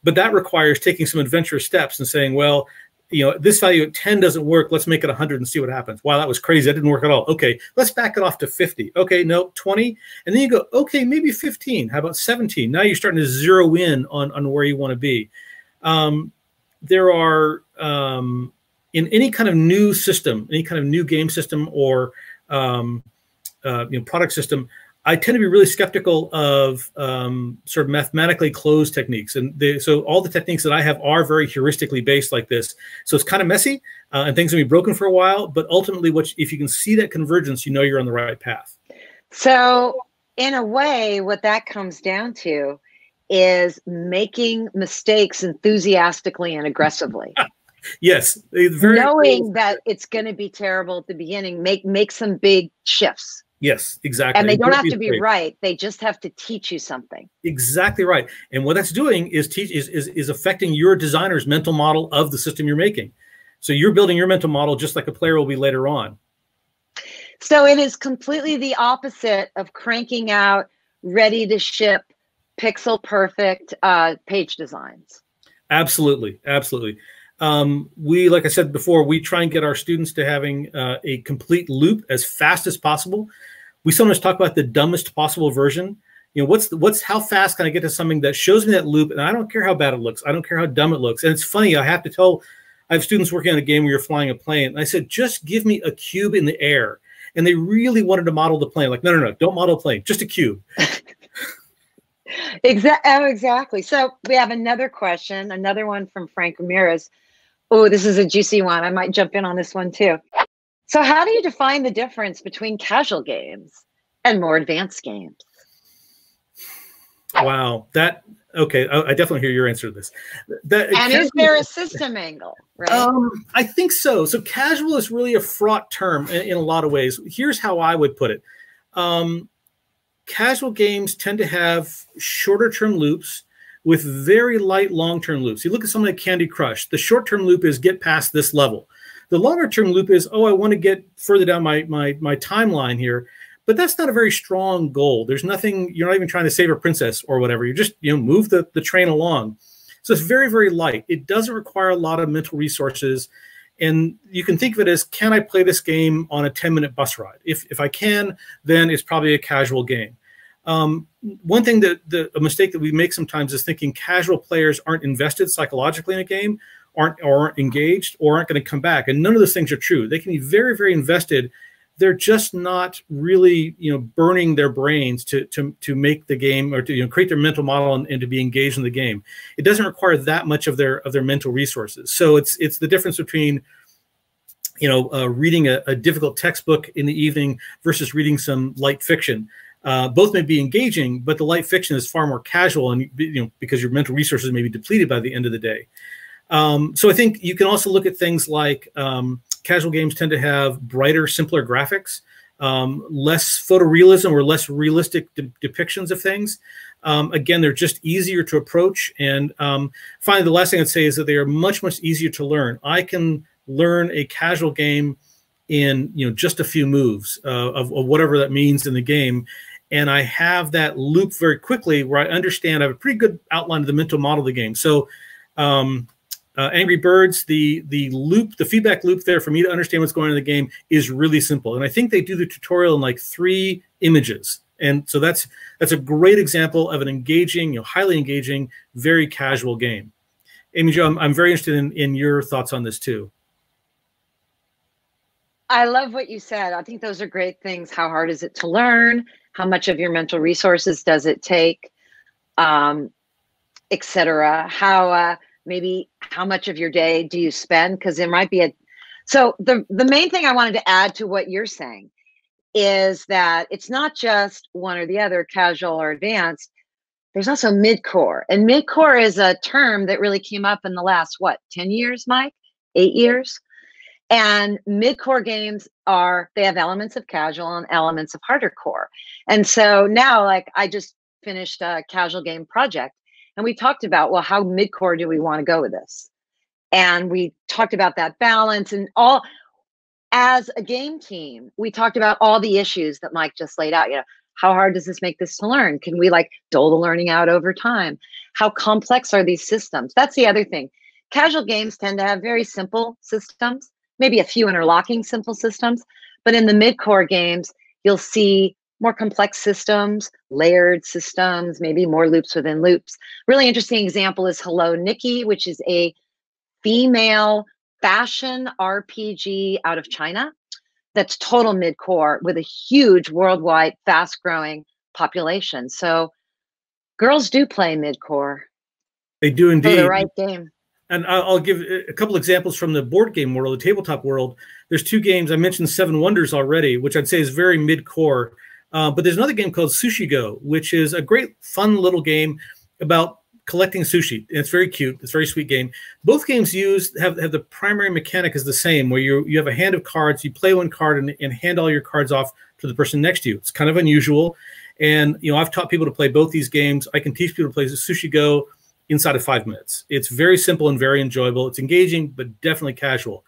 But that requires taking some adventurous steps and saying, well, you know, this value at 10 doesn't work. Let's make it 100 and see what happens. Wow, that was crazy. That didn't work at all. Okay, let's back it off to 50. Okay, no, 20. And then you go, okay, maybe 15. How about 17? Now you're starting to zero in on, on where you want to be. Um, there are, um, in any kind of new system, any kind of new game system or um, uh, you know, product system, I tend to be really skeptical of um, sort of mathematically closed techniques, and they, so all the techniques that I have are very heuristically based like this. So it's kind of messy, uh, and things will be broken for a while. But ultimately, what if you can see that convergence, you know you're on the right path. So, in a way, what that comes down to is making mistakes enthusiastically and aggressively. <laughs> yes, knowing that it's going to be terrible at the beginning, make make some big shifts. Yes, exactly. And they don't have to be right. They just have to teach you something. Exactly right. And what that's doing is teach is, is is affecting your designer's mental model of the system you're making. So you're building your mental model just like a player will be later on. So it is completely the opposite of cranking out ready to ship pixel perfect uh, page designs. Absolutely, absolutely. Um, we, like I said before, we try and get our students to having uh, a complete loop as fast as possible. We sometimes talk about the dumbest possible version. You know, what's the, what's how fast can I get to something that shows me that loop? And I don't care how bad it looks. I don't care how dumb it looks. And it's funny. I have to tell. I have students working on a game where you're flying a plane. And I said, just give me a cube in the air. And they really wanted to model the plane. Like, no, no, no, don't model a plane, just a cube. <laughs> exactly. Oh, exactly. So we have another question, another one from Frank Ramirez. Oh, this is a juicy one. I might jump in on this one too. So, how do you define the difference between casual games and more advanced games? Wow, that okay. I, I definitely hear your answer to this. That, and is there a system angle? Right. Um, I think so. So, casual is really a fraught term in, in a lot of ways. Here's how I would put it. Um, casual games tend to have shorter term loops with very light long term loops. You look at something like Candy Crush. The short term loop is get past this level the longer term loop is, oh, I want to get further down my my my timeline here. But that's not a very strong goal. There's nothing, you're not even trying to save a princess or whatever. You just, you know, move the, the train along. So it's very, very light. It doesn't require a lot of mental resources. And you can think of it as, can I play this game on a 10 minute bus ride? If, if I can, then it's probably a casual game. Um, one thing that the, a mistake that we make sometimes is thinking casual players aren't invested psychologically in a game aren't or aren't engaged or aren't going to come back. And none of those things are true. They can be very, very invested. They're just not really, you know, burning their brains to to to make the game or to you know create their mental model and, and to be engaged in the game. It doesn't require that much of their of their mental resources. So it's it's the difference between you know, uh, reading a, a, difficult textbook in the evening versus reading some light fiction. Uh, both may be engaging, but the light fiction is far more casual, and you know because your mental resources may be depleted by the end of the day. Um, so I think you can also look at things like um, casual games tend to have brighter, simpler graphics, um, less photorealism or less realistic de depictions of things. Um, again, they're just easier to approach. And um, finally, the last thing I'd say is that they are much, much easier to learn. I can learn a casual game in you know just a few moves uh, of, of whatever that means in the game and I have that loop very quickly where I understand I have a pretty good outline of the mental model of the game. So um, uh, Angry Birds, the the loop, the feedback loop there for me to understand what's going on in the game is really simple. And I think they do the tutorial in like three images. And so that's that's a great example of an engaging, you know, highly engaging, very casual game. Amy Jo, I'm, I'm very interested in, in your thoughts on this too. I love what you said. I think those are great things. How hard is it to learn? How much of your mental resources does it take? Um, Etc. How uh, maybe how much of your day do you spend because it might be a so the the main thing i wanted to add to what you're saying is that it's not just one or the other casual or advanced there's also mid-core and mid-core is a term that really came up in the last what 10 years mike 8 years and mid-core games are they have elements of casual and elements of harder core and so now like i just finished a casual game project and we talked about, well, how mid-core do we want to go with this? And we talked about that balance and all as a game team, we talked about all the issues that Mike just laid out. You know, how hard does this make this to learn? Can we like dole the learning out over time? How complex are these systems? That's the other thing. Casual games tend to have very simple systems, maybe a few interlocking simple systems, but in the mid-core games, you'll see more complex systems, layered systems, maybe more loops within loops. Really interesting example is Hello Nikki, which is a female fashion RPG out of China that's total mid-core with a huge worldwide fast-growing population. So girls do play mid-core. They do indeed. For the right game. And I'll give a couple examples from the board game world, the tabletop world. There's two games I mentioned, Seven Wonders already, which I'd say is very mid-core. Uh, but there's another game called Sushi Go, which is a great, fun little game about collecting sushi. And It's very cute. It's a very sweet game. Both games use have, have the primary mechanic is the same, where you you have a hand of cards, you play one card and, and hand all your cards off to the person next to you. It's kind of unusual. And you know, I've taught people to play both these games. I can teach people to play Sushi Go inside of five minutes. It's very simple and very enjoyable. It's engaging, but definitely casual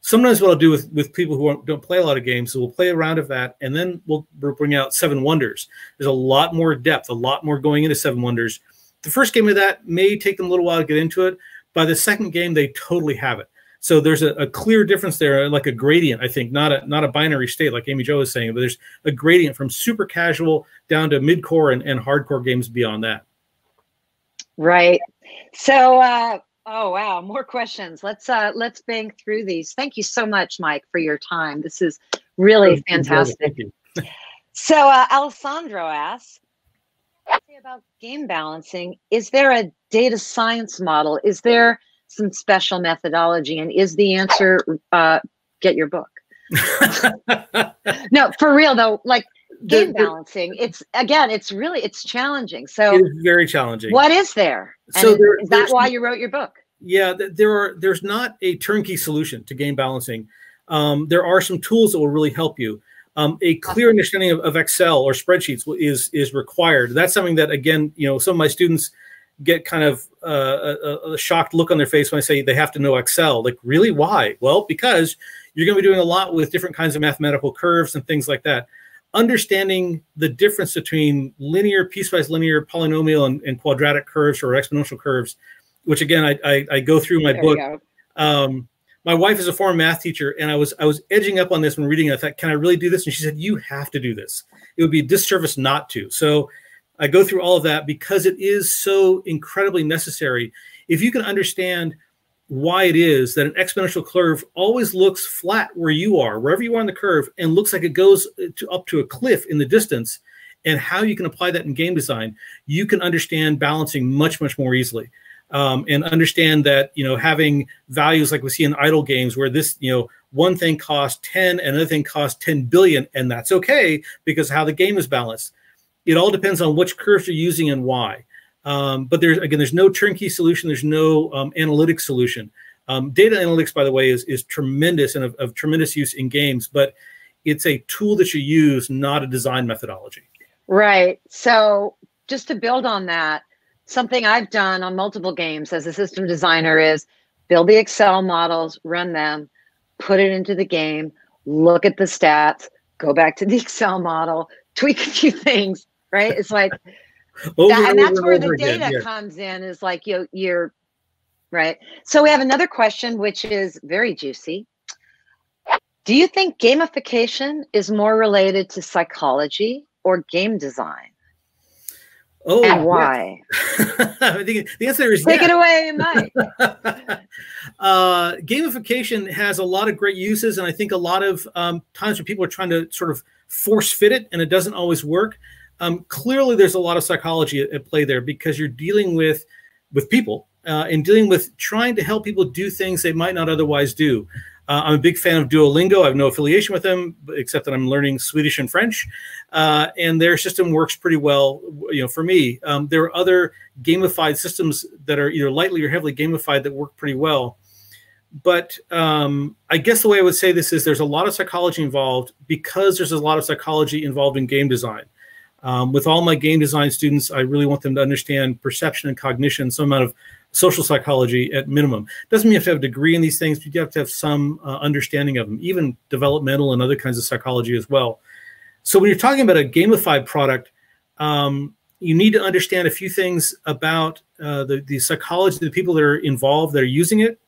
sometimes what I'll do with, with people who don't play a lot of games, so we'll play a round of that, and then we'll, bring out Seven Wonders. There's a lot more depth, a lot more going into Seven Wonders. The first game of that may take them a little while to get into it. By the second game, they totally have it. So there's a, a, clear difference there, like a gradient, I think, not a not a binary state like Amy Jo was saying, but there's a gradient from super casual down to mid-core and, and hardcore games beyond that. Right. So uh, oh wow, more questions. Let's uh let's bang through these. Thank you so much, Mike, for your time. This is really fantastic. You, so uh, Alessandro asks about game balancing. Is there a data science model? Is there some special methodology? And is the answer uh, get your book? <laughs> no, for real though, like game balancing, it's again, it's really it's challenging. So it's very challenging. What is there? And so there, is that why you wrote your book? Yeah, there are. There's not a turnkey solution to game balancing. Um, there are some tools that will really help you. Um, a clear understanding of, of, Excel or spreadsheets is is required. That's something that again, you know, some of my students get kind of uh, a, a, shocked look on their face when I say they have to know Excel. Like, really? Why? Well, because you're going to be doing a lot with different kinds of mathematical curves and things like that. Understanding the difference between linear, piecewise linear, polynomial, and, and quadratic curves or exponential curves, which again I, I, I go through my there book. Um, my wife is a former math teacher, and I was I was edging up on this when reading it. I thought, can I really do this? And she said, you have to do this. It would be a disservice not to. So I go through all of that because it is so incredibly necessary. If you can understand why it is that an exponential curve always looks flat where you are, wherever you are on the curve, and looks like it goes to, up to a cliff in the distance, and how you can apply that in game design, you can understand balancing much, much more easily. Um, and understand that you know having values like we see in idle games where this you know one thing costs 10 and another thing costs 10 billion and that's okay because how the game is balanced it all depends on which curves you're using and why. Um, but there's again, there's no turnkey solution. There's no um, analytic solution. Um, data analytics, by the way, is is tremendous and of, of, tremendous use in games, but it's a tool that you use, not a design methodology. Right. So just to build on that, something I've done on multiple games as a system designer is build the Excel models, run them, put it into the game, look at the stats, go back to the <laughs> Excel model, tweak a few things, right? It's like, <laughs> over, that, and that's where the data yeah. comes in. Is like you, you're right. So we have another question, which is very juicy. Do you think gamification is more related to psychology or game design? Oh, and why? <laughs> I think the answer is take yes. it away, Mike. <laughs> uh, gamification has a lot of great uses, and I think a lot of um, times when people are trying to sort of force fit it, and it doesn't always work um, clearly there's a lot of psychology at, at, play there because you're dealing with with people uh, and dealing with trying to help people do things they might not otherwise do. Uh, I'm a big fan of Duolingo. I have no affiliation with them, except that I'm learning Swedish and French, uh, and their system works pretty well. You know, for me, um, there are other gamified systems that are either lightly or heavily gamified that work pretty well. But um, I guess the way I would say this is there's a lot of psychology involved because there's a lot of psychology involved in game design. Um, with all my game design students, I really want them to understand perception and cognition, some amount of social psychology at minimum. Doesn't mean you have to have a degree in these things, but you have to have some uh, understanding of them, even developmental and other kinds of psychology as well. So when you're talking about a gamified product, um, you need to understand a few things about uh, the, the psychology of the people that are involved, that are using it.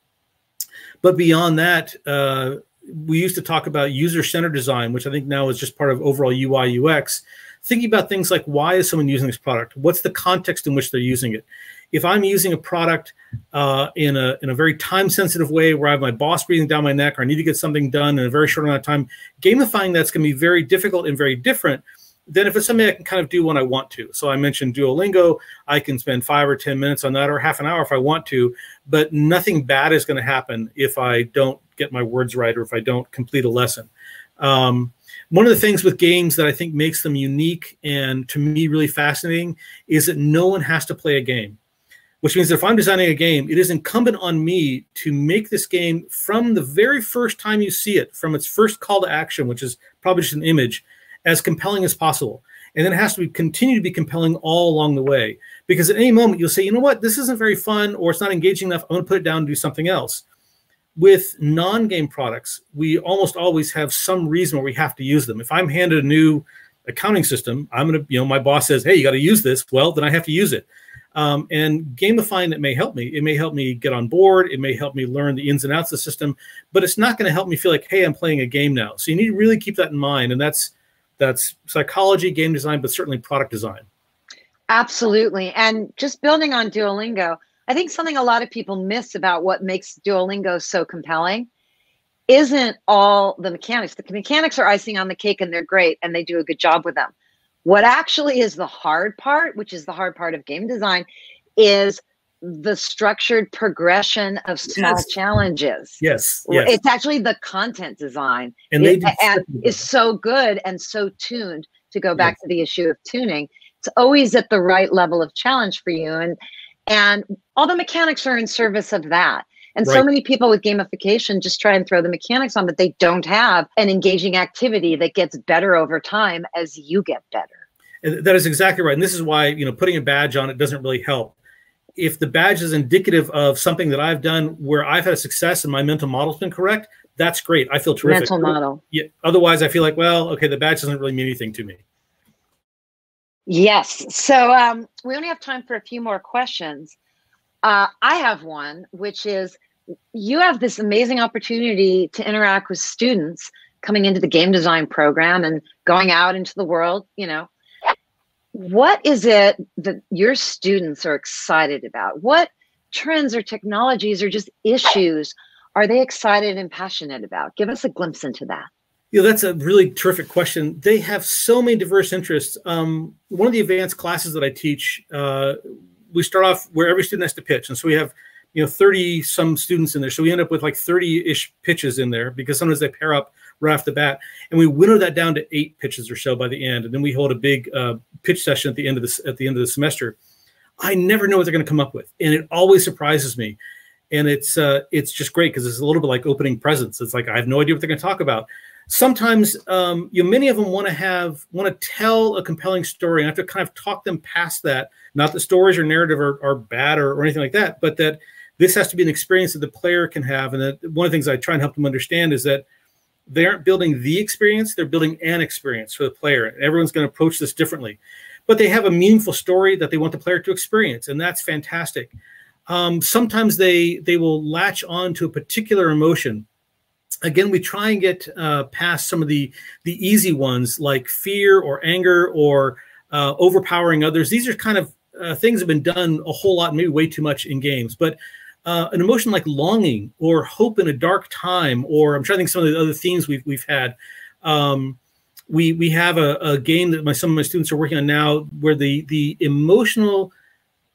But beyond that, uh, we used to talk about user-centered design, which I think now is just part of overall UI UX thinking about things like why is someone using this product? What's the context in which they're using it? If I'm using a product uh, in a in a very time sensitive way, where I have my boss breathing down my neck, or I need to get something done in a very short amount of time, gamifying that's going to be very difficult and very different than if it's something I can kind of do when I want to. So I mentioned Duolingo. I can spend five or 10 minutes on that or half an hour if I want to, but nothing bad is going to happen if I don't get my words right or if I don't complete a lesson. Um, one of the things with games that I think makes them unique and to me really fascinating is that no one has to play a game, which means that if I'm designing a game, it is incumbent on me to make this game from the very first time you see it, from its first call to action, which is probably just an image, as compelling as possible. And then it has to be, continue to be compelling all along the way. Because at any moment you'll say, you know what, this isn't very fun or it's not engaging enough. I'm going to put it down and do something else with non-game products, we almost always have some reason where we have to use them. If I'm handed a new accounting system, I'm to, you know, my boss says, "Hey, you got to use this." Well, then I have to use it. Um, and gamifying that may help me. It may help me get on board. It may help me learn the ins and outs of the system, but it's not going to help me feel like, hey, I'm playing a game now. So you need to really keep that in mind. And that's that's psychology, game design, but certainly product design. Absolutely. And just building on Duolingo, I think something a lot of people miss about what makes Duolingo so compelling isn't all the mechanics. The mechanics are icing on the cake and they're great and they do a good job with them. What actually is the hard part, which is the hard part of game design, is the structured progression of small yes. challenges. Yes, yes. It's actually the content design. And they it, and is so good and so tuned to go back yes. to the issue of tuning. It's always at the right level of challenge for you. And and all the mechanics are in service of that. And right. so many people with gamification just try and throw the mechanics on, but they don't have an engaging activity that gets better over time as you get better. And that is exactly right. And this is why, you know, putting a badge on it doesn't really help. If the badge is indicative of something that I've done where I've had a success and my mental model's been correct, that's great. I feel terrific. Mental model. Yeah. Otherwise, I feel like, well, okay, the badge doesn't really mean anything to me. Yes. So um, we only have time for a few more questions. Uh, I have one, which is you have this amazing opportunity to interact with students coming into the game design program and going out into the world. You know, what is it that your students are excited about? What trends or technologies or just issues are they excited and passionate about? Give us a glimpse into that. Yeah, that's a really terrific question. They have so many diverse interests. Um, one of the advanced classes that I teach, uh, we start off where every student has to pitch, and so we have you know 30 some students in there. So we end up with like 30-ish pitches in there because sometimes they pair up right off the bat. And we winnow that down to eight pitches or so by the end. And then we hold a big uh, pitch session at the end of this at the end of the semester. I never know what they're going to come up with. And it always surprises me. And it's uh, it's just great because it's a little bit like opening presents. It's like i have no idea what they're going to talk about sometimes um, you know many of them want to have want to tell a compelling story and I have to kind of talk them past that. Not that stories or narrative are, are bad or, or anything like that but that this has to be an experience that the player can have and that one of the things i try and help them understand is that they aren't building the experience they're building an experience for the player and everyone's going to approach this differently. But they have a meaningful story that they want the player to experience and that's fantastic. Um, sometimes they they will latch on to a particular emotion again, we try and get uh, past some of the the easy ones like fear or anger or uh, overpowering others. These are kind of uh, things have been done a whole lot, maybe way too much in games. But uh, an emotion like longing or hope in a dark time, or I'm trying to think some of the other themes we've we've had. Um, we we have a, a game that my some of my students are working on now, where the the emotional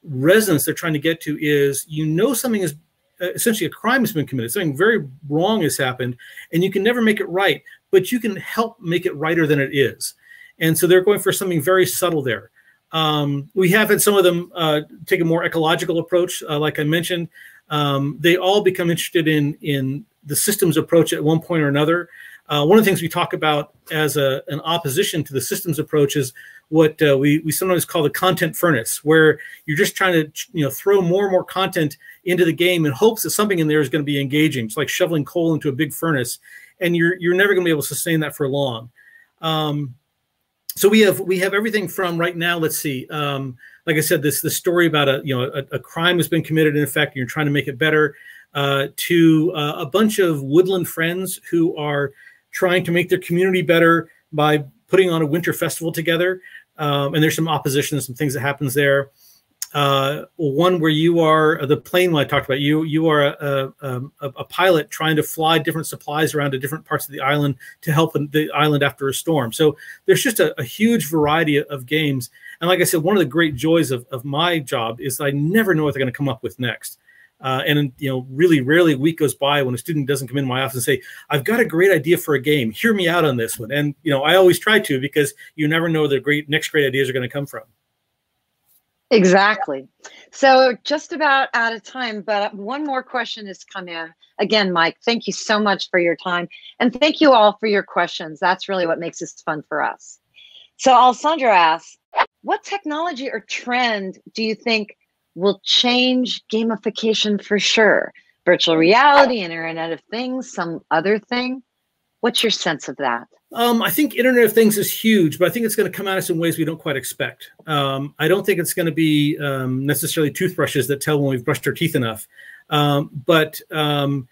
resonance they're trying to get to is you know something is essentially a crime has been committed, something very wrong has happened, and you can never make it right, but you can help make it righter than it is. And so they're going for something very subtle there. Um, we have had some of them uh, take a more ecological approach, uh, like I mentioned. Um, they all become interested in in the systems approach at one point or another. Uh, one of the things we talk about as a, an opposition to the systems approach is what uh, we, we sometimes call the content furnace, where you're just trying to you know throw more and more content into the game in hopes that something in there is going to be engaging. It's like shoveling coal into a big furnace, and you're you're never going to be able to sustain that for long. Um, so we have we have everything from right now. Let's see. Um, like I said, this the story about a you know a, a, crime has been committed in effect. And you're trying to make it better. Uh, to uh, a bunch of woodland friends who are trying to make their community better by putting on a winter festival together. Um, and there's some opposition, some things that happens there. Uh, one where you are uh, the plane one I talked about. You you are a, a, a, pilot trying to fly different supplies around to different parts of the island to help the island after a storm. So there's just a, a huge variety of games. And like I said, one of the great joys of, of my job is I never know what they're going to come up with next. Uh, and you know, really rarely a week goes by when a student doesn't come in my office and say, "I've got a great idea for a game. Hear me out on this one." And you know, I always try to because you never know where the great next great ideas are going to come from. Exactly. So just about out of time, but one more question has come in. Again, Mike, thank you so much for your time, and thank you all for your questions. That's really what makes this fun for us. So Alessandro asks, "What technology or trend do you think?" Will change gamification for sure. Virtual reality, Internet of Things, some other thing. What's your sense of that? Um, I think Internet of Things is huge, but I think it's going to come at us in ways we don't quite expect. Um, I don't think it's going to be um, necessarily toothbrushes that tell when we've brushed our teeth enough. Um, but um,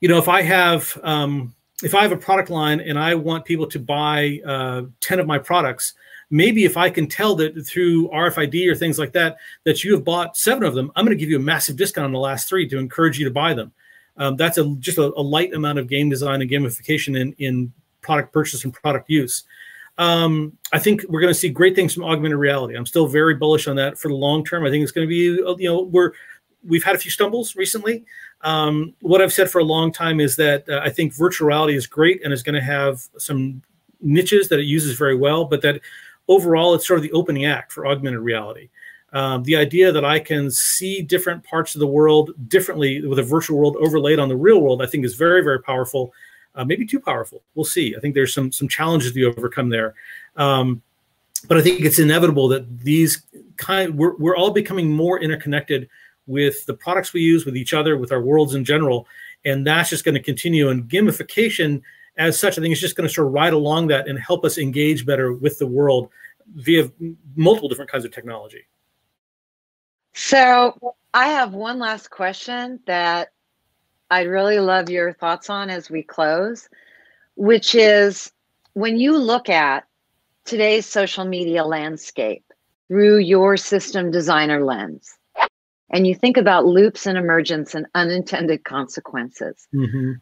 you know, if I have um, if I have a product line and I want people to buy uh, ten of my products, maybe if I can tell that through RFID or things like that that you have bought seven of them, I'm going to give you a massive discount on the last three to encourage you to buy them. that's a just a, a light amount of game design and gamification in in product purchase and product use. Um, I think we're going to see great things from augmented reality. I'm still very bullish on that for the long term. I think it's going to be, you know, we're we've had a few stumbles recently. Um, what I've said for a long time is that uh, I think virtual reality is great and is going to have some niches that it uses very well, but that overall it's sort of the opening act for augmented reality. Um, the idea that I can see different parts of the world differently with a virtual world overlaid on the real world, I think is very, very powerful uh, maybe too powerful. We'll see. I think there's some some challenges to overcome there, um, but I think it's inevitable that these kind we're we're all becoming more interconnected with the products we use, with each other, with our worlds in general, and that's just going to continue. And gamification, as such, I think it's just going to sort of ride along that and help us engage better with the world via multiple different kinds of technology. So I have one last question that I'd really love your thoughts on as we close, which is when you look at today's social media landscape through your system designer lens, and you think about loops and emergence and unintended consequences, mm-hmm.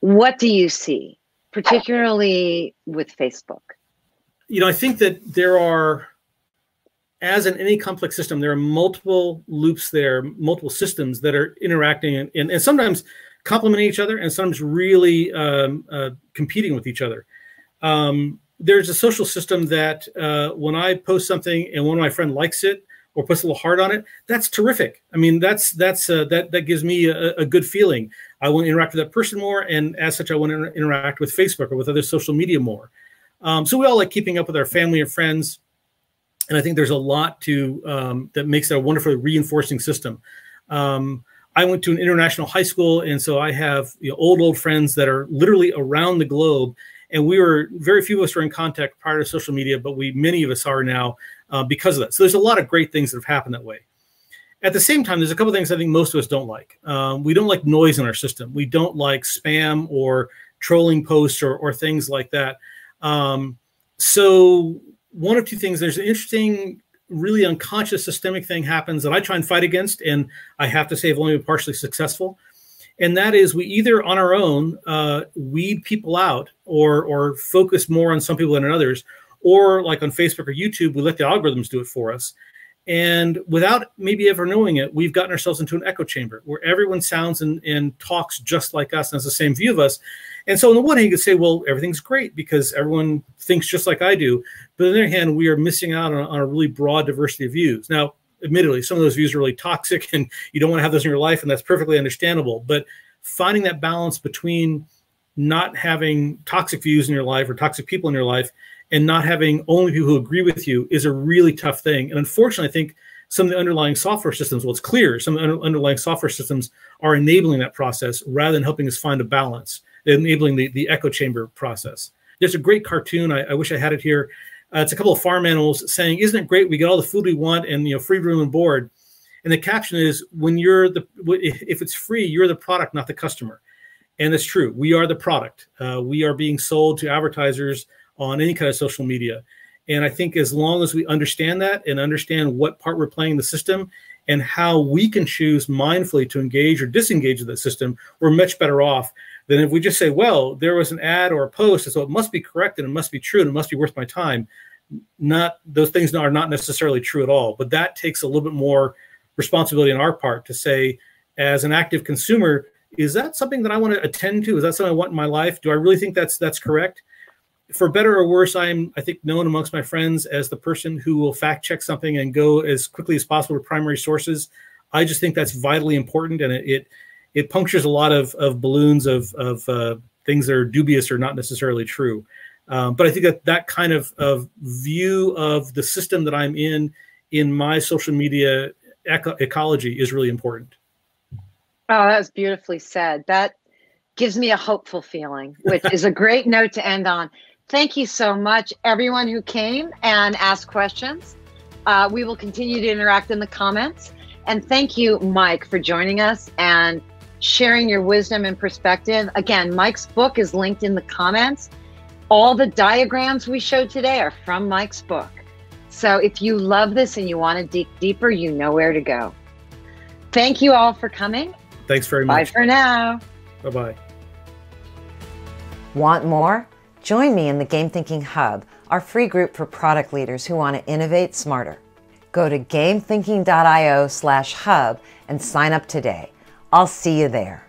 what do you see, particularly with Facebook? You know, I think that there are, as in any complex system, there are multiple loops there, multiple systems that are interacting, and, and, and sometimes complementing each other and sometimes really um, uh, competing with each other. Um, there's a social system that uh, when I post something and one of my friend likes it or puts a little heart on it, that's terrific. I mean, that's that's uh, that that gives me a, a, good feeling. I want to interact with that person more, and as such, I want to interact with Facebook or with other social media more. Um, so we all like keeping up with our family and friends, and I think there's a lot to um, that makes that a wonderfully reinforcing system. Um, I went to an international high school, and so I have you know, old old friends that are literally around the globe. And we were very few of us were in contact prior to social media, but we many of us are now uh, because of that. So there's a lot of great things that have happened that way. At the same time, there's a couple things I think most of us don't like. Um, we don't like noise in our system. We don't like spam or trolling posts or, or things like that. Um, so one of two things. There's an interesting really unconscious systemic thing happens that I try and fight against, and I have to say I've only been partially successful. And that is we either on our own uh, weed people out or or focus more on some people than others, or like on Facebook or YouTube, we let the algorithms do it for us. And without maybe ever knowing it, we've gotten ourselves into an echo chamber where everyone sounds and, and talks just like us and has the same view of us. And so, on the one hand, you could say, well, everything's great because everyone thinks just like I do. But on the other hand, we are missing out on, on a really broad diversity of views. Now, admittedly, some of those views are really toxic <laughs> and you don't want to have those in your life, and that's perfectly understandable. But finding that balance between not having toxic views in your life or toxic people in your life and not having only people who agree with you is a really tough thing. And unfortunately, I think some of the underlying software systems, well, it's clear some of the underlying software systems are enabling that process rather than helping us find a balance, enabling the, the echo chamber process. There's a great cartoon. I, I wish I had it here. Uh, it's a couple of farm animals saying, "Isn't it great? We get all the food we want and you know free room and board." And the caption is, "When you're the if it's free, you're the product, not the customer." And it's true. We are the product. Uh, we are being sold to advertisers on any kind of social media. And I think as long as we understand that and understand what part we're playing in the system and how we can choose mindfully to engage or disengage with the system, we're much better off than if we just say, well, there was an ad or a post, and so it must be correct and it must be true and it must be worth my time. Not those things are not necessarily true at all, but that takes a little bit more responsibility on our part to say, as an active consumer, is that something that I want to attend to? Is that something I want in my life? Do I really think that's that's correct? For better or worse, I'm I think known amongst my friends as the person who will fact check something and go as quickly as possible to primary sources. I just think that's vitally important, and it it, it punctures a lot of of balloons of of uh, things that are dubious or not necessarily true. Um, but I think that that kind of of view of the system that I'm in in my social media eco- ecology is really important. Oh, that was beautifully said. That gives me a hopeful feeling, which is a great note to end on. Thank you so much, everyone who came and asked questions. Uh, we will continue to interact in the comments. And thank you, Mike, for joining us and sharing your wisdom and perspective. Again, Mike's book is linked in the comments. All the diagrams we showed today are from Mike's book. So if you love this and you want to dig deeper, you know where to go. Thank you all for coming. Thanks very much. Bye for now. Bye bye. Want more? Join me in the Game Thinking Hub, our free group for product leaders who want to innovate smarter. Go to gamethinking.io slash hub and sign up today. I'll see you there.